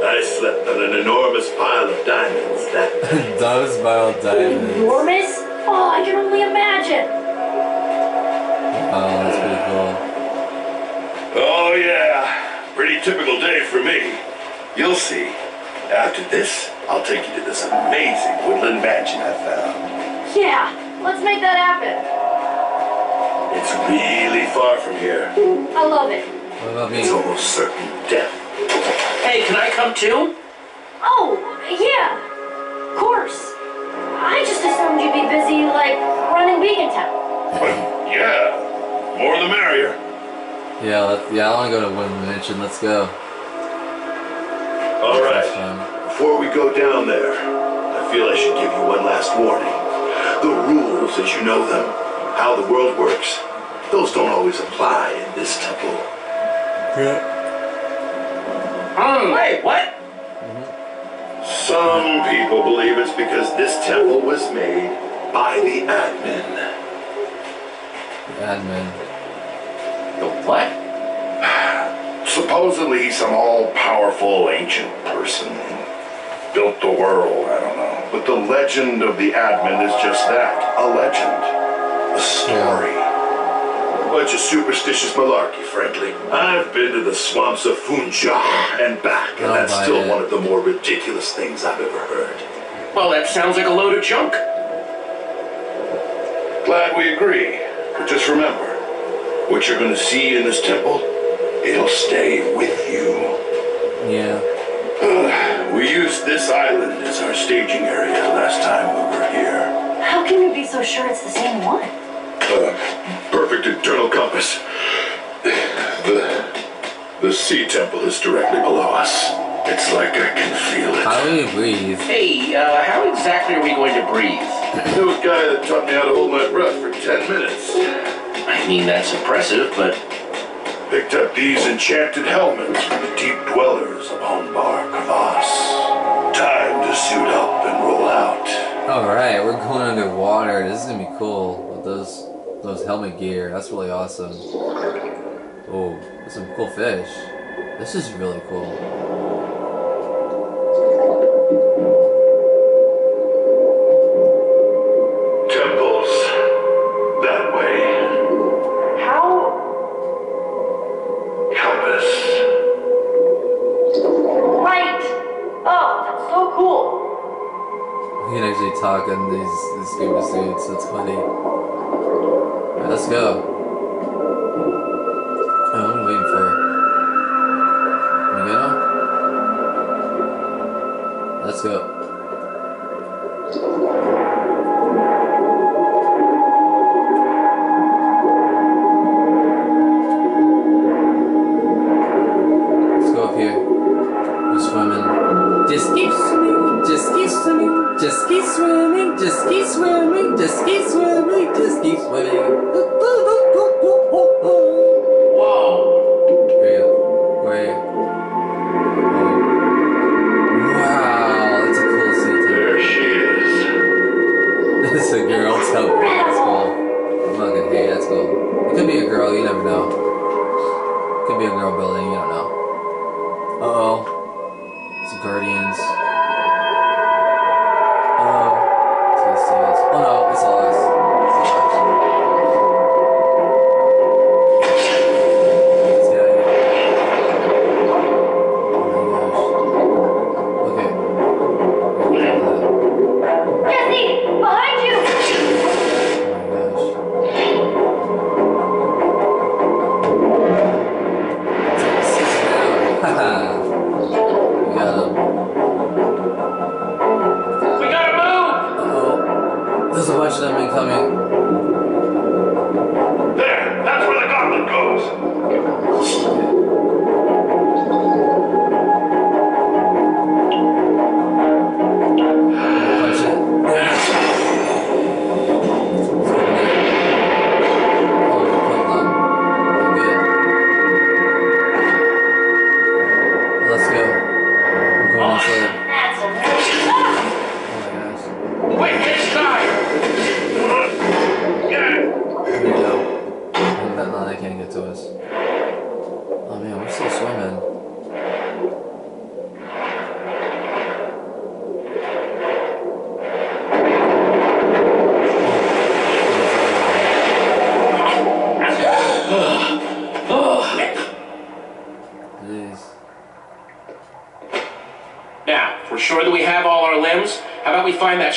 I slept on an enormous pile of diamonds that night. Those mild diamonds. Enormous? Oh, I can only imagine. Oh, that's pretty cool. Oh yeah, pretty typical day for me. You'll see. After this, I'll take you to this amazing woodland mansion I found. Yeah, let's make that happen. It's really far from here. I love it. What about me? It's almost certain death. Hey, can I come too? Oh, yeah, of course. I just assumed you'd be busy, like, running Beacon Town. But yeah, more the merrier. Yeah, let, yeah, I want to go to Women Mansion. Let's go. All That's right. fun. Before we go down there, I feel I should give you one last warning. The rules as you know them, how the world works, those don't always apply in this temple. Yeah. Hmm, wait, what? Some people believe it's because this temple was made by the admin. Admin. The what? supposedly some all-powerful ancient person. Built the world, I don't know. But the legend of the admin is just that, a legend. A story. A bunch of superstitious malarkey, frankly. I've been to the swamps of Funja and back, and that's still one of the more ridiculous things I've ever heard. Well, that sounds like a load of junk. Glad we agree. But just remember, what you're gonna see in this temple, it'll stay with you. Yeah. We used this island as our staging area last time we were here. How can you be so sure it's the same one? Uh, perfect internal compass. The the sea temple is directly below us. It's like I can feel it. How do we breathe? Hey, uh, how exactly are we going to breathe? There was a guy that taught me how to hold my breath for 10 minutes. I mean, that's impressive, but Picked up these enchanted helmets from the deep dwellers upon Bar Kavas. Time to suit up and roll out. Alright, we're going underwater. This is gonna be cool with those those helmet gear. That's really awesome. Oh, some cool fish. This is really cool.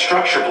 Structure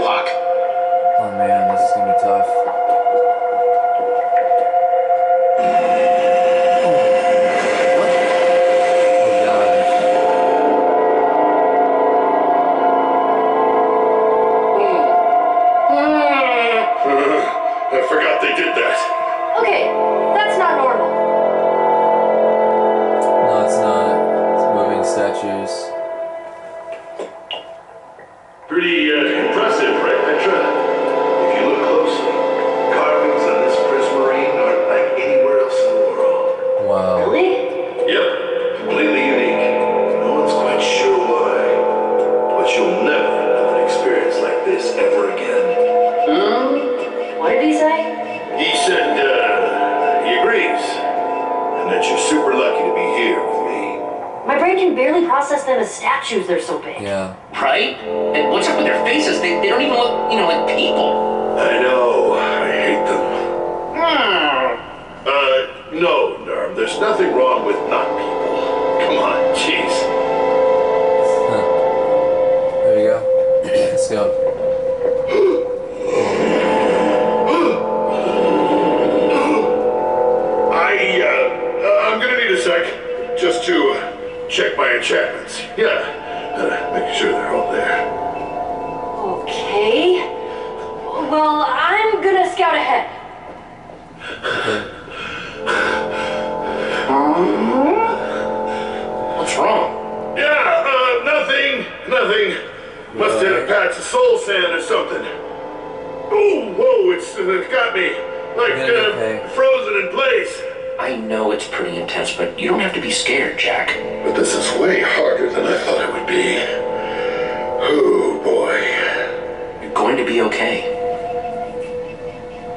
to be okay.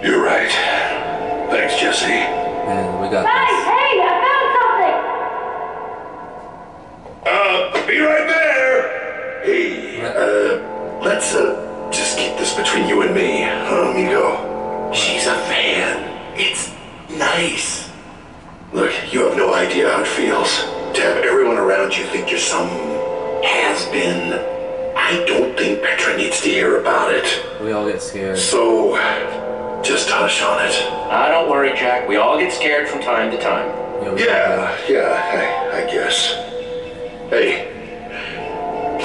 You're right. Thanks, Jesse. And we got Hey, this. hey, I found something! Uh, be right there. Hey, uh, let's, uh, just keep this between you and me, huh, amigo? She's a fan. It's nice. Look, you have no idea how it feels to have everyone around you think you're some has-been. I don't think Petra needs to hear about it. We all get scared. So, just hush on it. Ah, don't worry, Jack. We all get scared from time to time. Yeah, Yeah, yeah, I, I guess. Hey,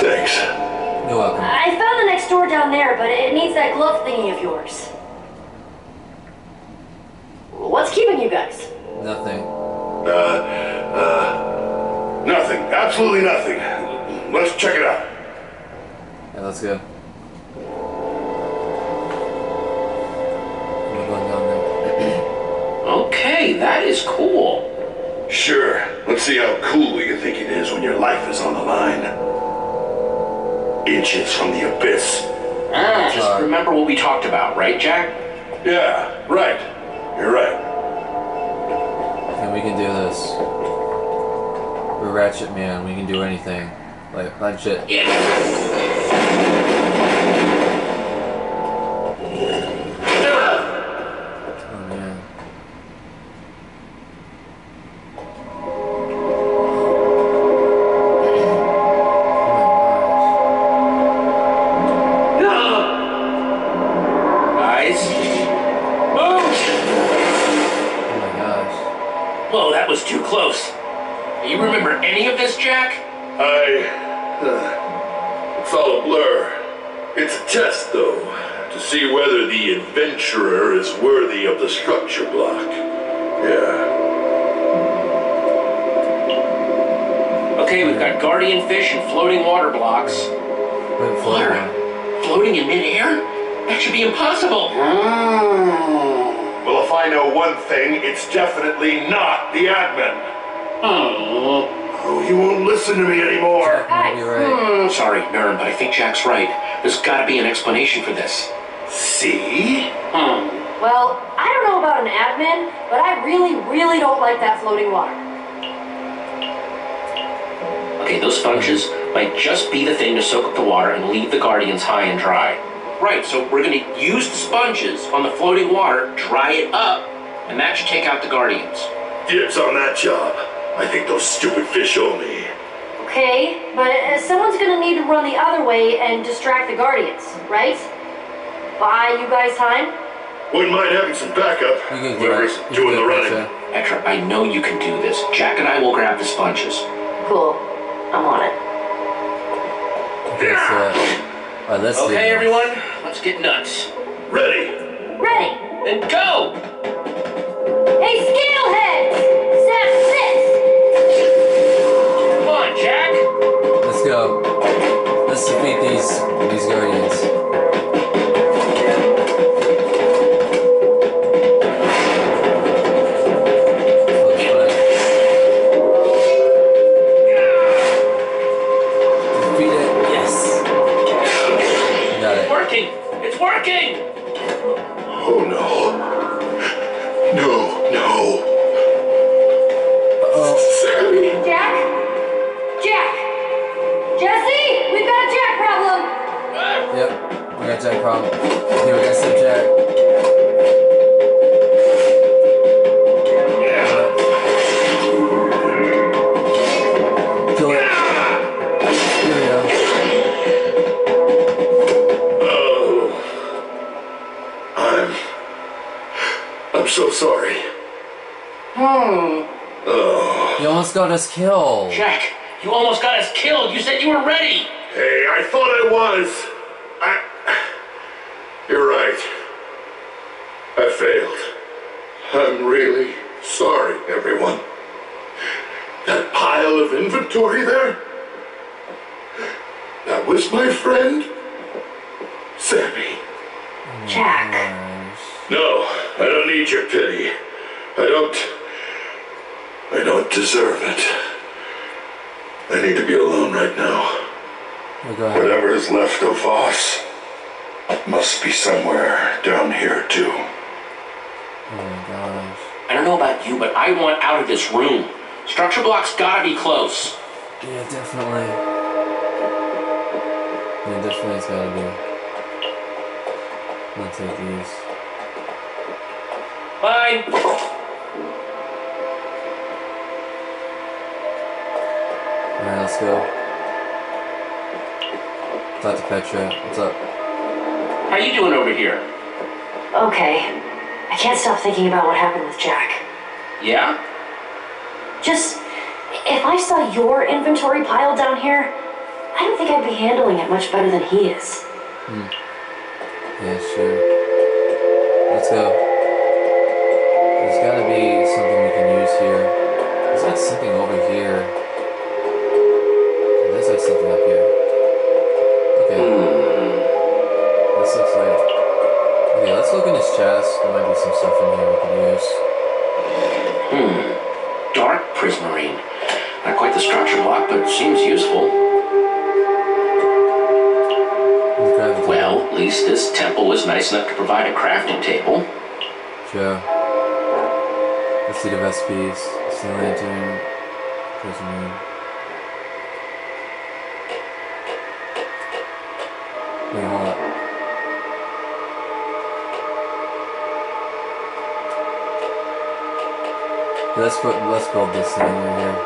thanks. You're welcome. I found the next door down there, but it needs that glove thingy of yours. What's keeping you guys? Nothing. Uh, uh, nothing. Absolutely nothing. Let's check it out. Yeah, let's go. We're going down there. Okay, that is cool. Sure. Let's see how cool you think it is when your life is on the line. Inches from the abyss. Ah, just remember what we talked about, right, Jack? Yeah, right. You're right. And we can do this. We're Ratchet Man. We can do anything. Like, legit. Oh those sponges might just be the thing to soak up the water and leave the guardians high and dry. Right, so we're gonna use the sponges on the floating water, dry it up, and that should take out the guardians. Dibs on that job. I think those stupid fish owe me. Okay, but uh, someone's gonna need to run the other way and distract the guardians, right? Buy you guys time? Wouldn't mind having some backup. You can Whoever's get you doing can the get running. Petra. Petra, I know you can do this. Jack and I will grab the sponges. Cool. I'm on it. Okay, so. Uh, Alright, let's Okay, this. everyone, let's get nuts. Ready. Ready! Then go! us killed. Jack, you almost got us killed. You said you were ready. of this room. Structure block's gotta be close. Yeah, definitely. Yeah, definitely it's gotta be. I'll take these. Fine! Alright, let's go. Talk to Petra. What's up? How you doing over here? Okay. I can't stop thinking about what happened with Jack. Yeah? Just, if I saw your inventory pile down here, I don't think I'd be handling it much better than he is. Mm. let's build this thing right here.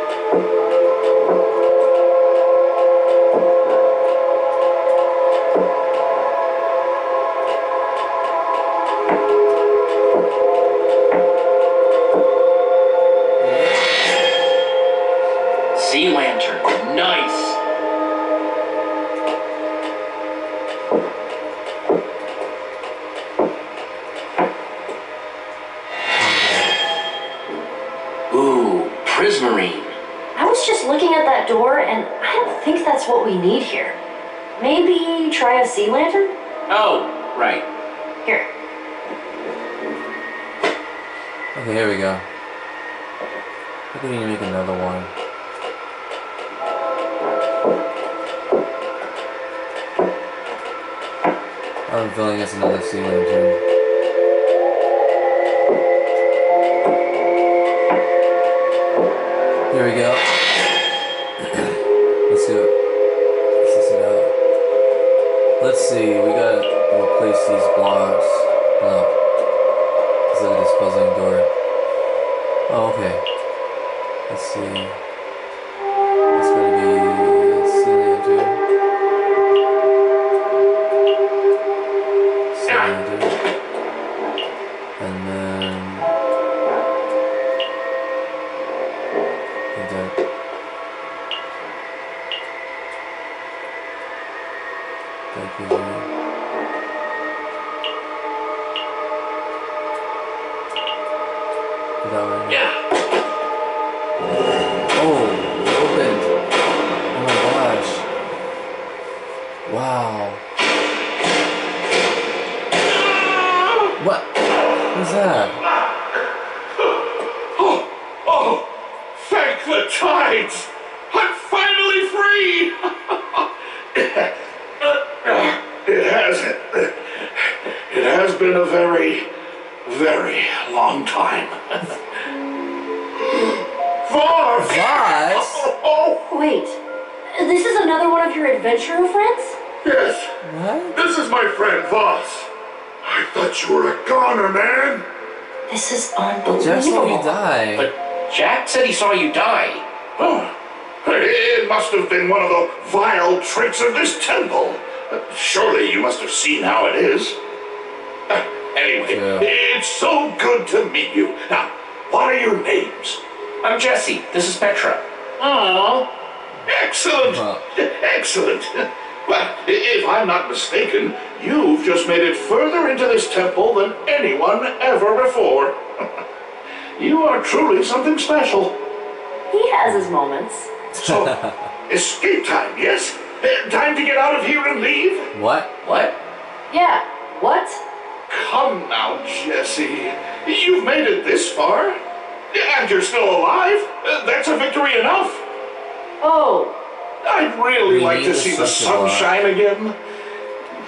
Sunshine. sunshine again.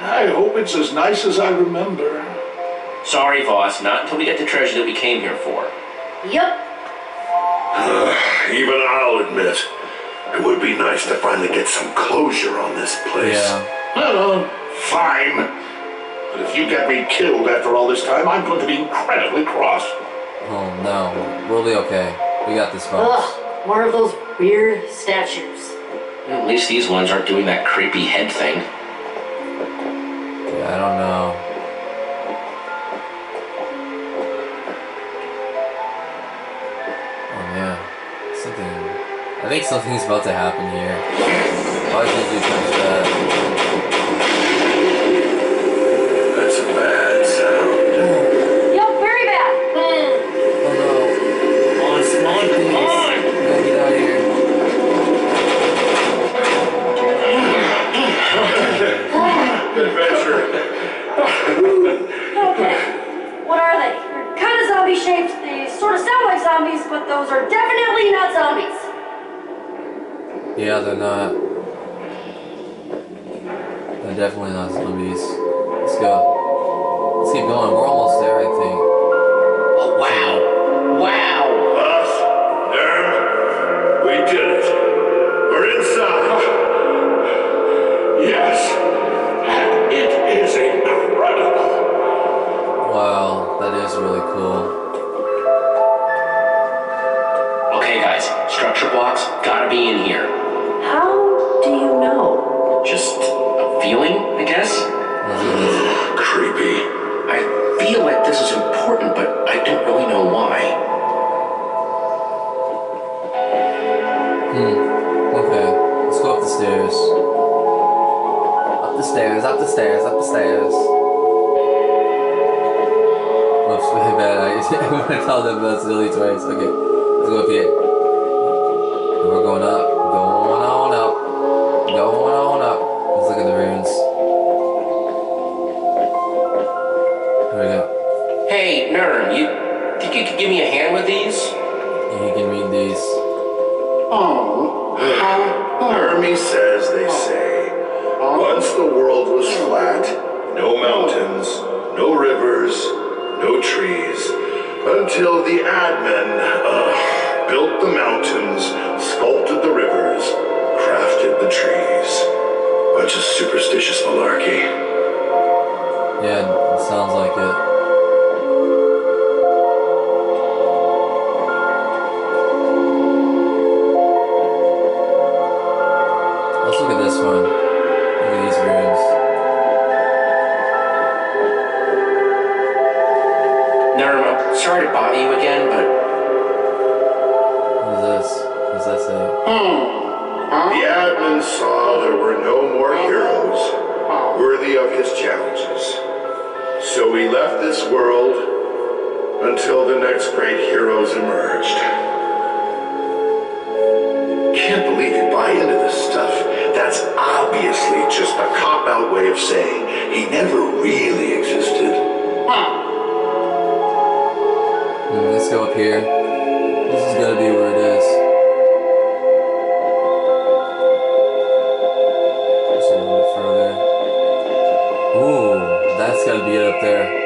I hope it's as nice as I remember. Sorry, Voss. Not until we get the treasure that we came here for. yep. Even I'll admit, it would be nice to finally get some closure on this place. Yeah. Uh, fine. But if you get me killed after all this time, I'm going to be incredibly cross. Oh no. We'll be okay. We got this, folks. Ugh, more of those weird statues. At least these ones aren't doing that creepy head thing. Yeah, I don't know. Oh yeah. Something. I think something's about to happen here. Why you that? Zombie shaped. They sort of sound like zombies, but those are definitely not zombies. Yeah, they're not. They're definitely not zombies. Let's go. Let's keep going. We're almost there, I think. Stairs, up the stairs, up the stairs. Whoops, my bad. I, tell them about silly twice. Okay. Let's go up here. We're going up. Left this world until the next great heroes emerged. Can't believe you buy into this stuff. That's obviously just a cop out way of saying he never really existed. Hmm, let's go up here. This is gonna be where it is. Just a little bit further. Ooh, that's gotta be it up there.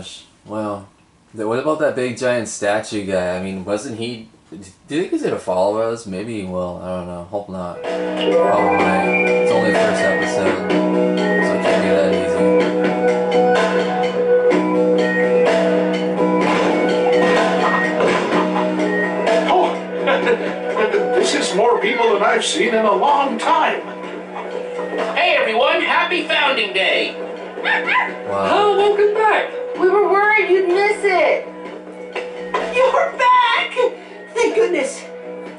Gosh. Wow. Th- What about that big giant statue guy? I mean, wasn't he. Do you think he's gonna follow us? Maybe he will. I don't know. Hope not. Oh, Probably might. It's only the first episode. So it can't be that easy. Oh, this is more people than I've seen in a long time. Hey everyone, happy Founding Day. Wow. Oh, welcome back. We were worried you'd miss it. You're back! Thank goodness.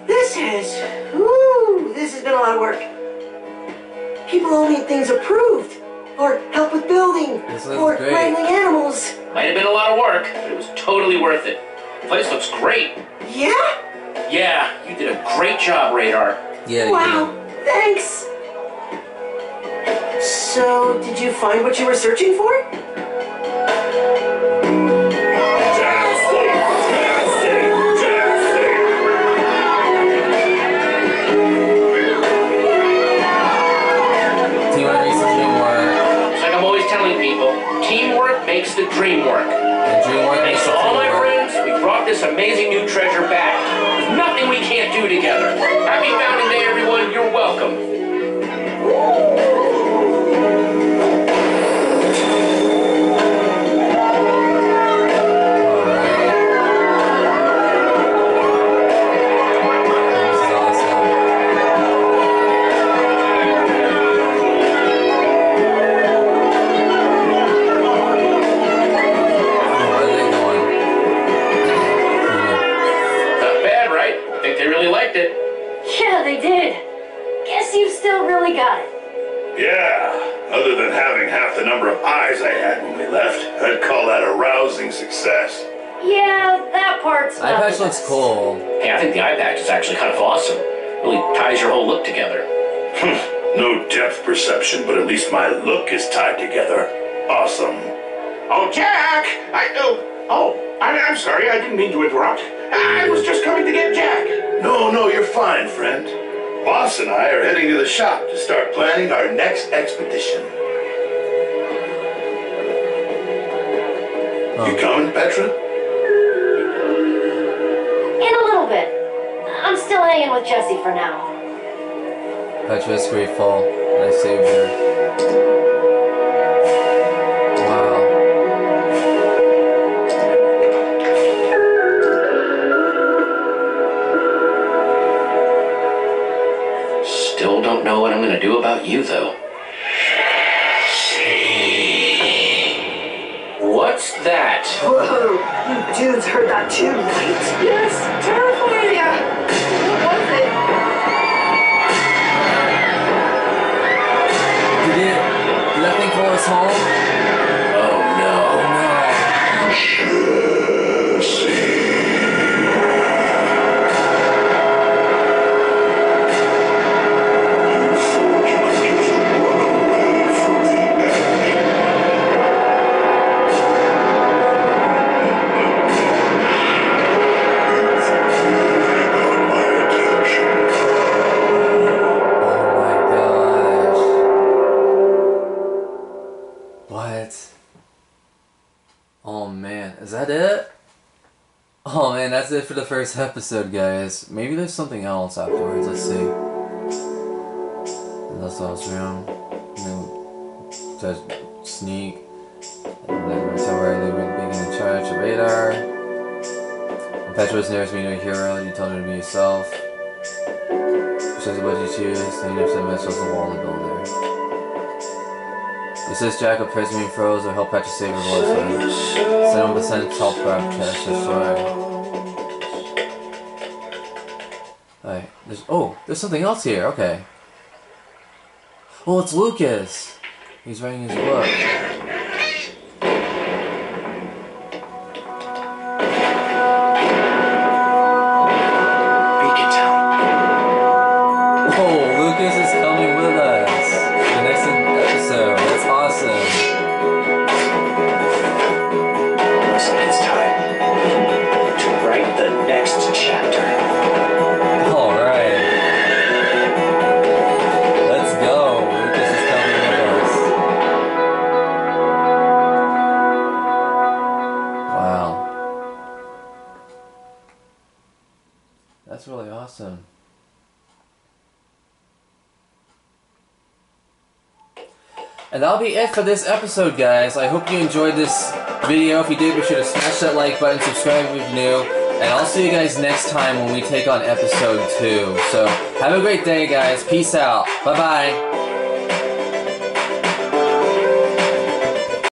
This has, whoo, this has been a lot of work. People all need things approved, or help with building, or great. wrangling animals. Might have been a lot of work, but it was totally worth it. The place looks great. Yeah? Yeah, you did a great job, Radar. Yeah, you Wow, thanks. So, did you find what you were searching for? Teamwork makes the dream work. It's like I'm always telling people, teamwork makes the dream work. And dream work so all my work. friends, we brought this amazing new treasure back. There's nothing we can't do together. Happy Founding No depth perception, but at least my look is tied together. Awesome. Oh, Jack! I oh oh, I, I'm sorry. I didn't mean to interrupt. I was just coming to get Jack. No, no, you're fine, friend. Boss and I are heading to the shop to start planning our next expedition. Oh. You coming, Petra? In a little bit. I'm still hanging with Jesse for now. Petra's grateful that I saved her. Wow. Still don't know what I'm gonna do about you, though. What's that? Whoa, you dudes heard that too, right? Yes, terrifying. That for the first episode, guys. Maybe there's something else afterwards. Let's see. That's house room. Then just sneak. And then we're temporarily begin to charge a radar. Petra's nearest me to a hero, you tell her to be yourself. Says what you choose, then you have to the wall to build there. Assist Jack with prisming throws or help Petra save her voice. Send him to send help grab Cash destroy. There's something else here, okay. Well, it's Lukas! He's writing his book. For this episode, guys. I hope you enjoyed this video. If you did, be sure to smash that like button, subscribe if you're new, and I'll see you guys next time when we take on episode two. So have a great day, guys. Peace out. Bye bye.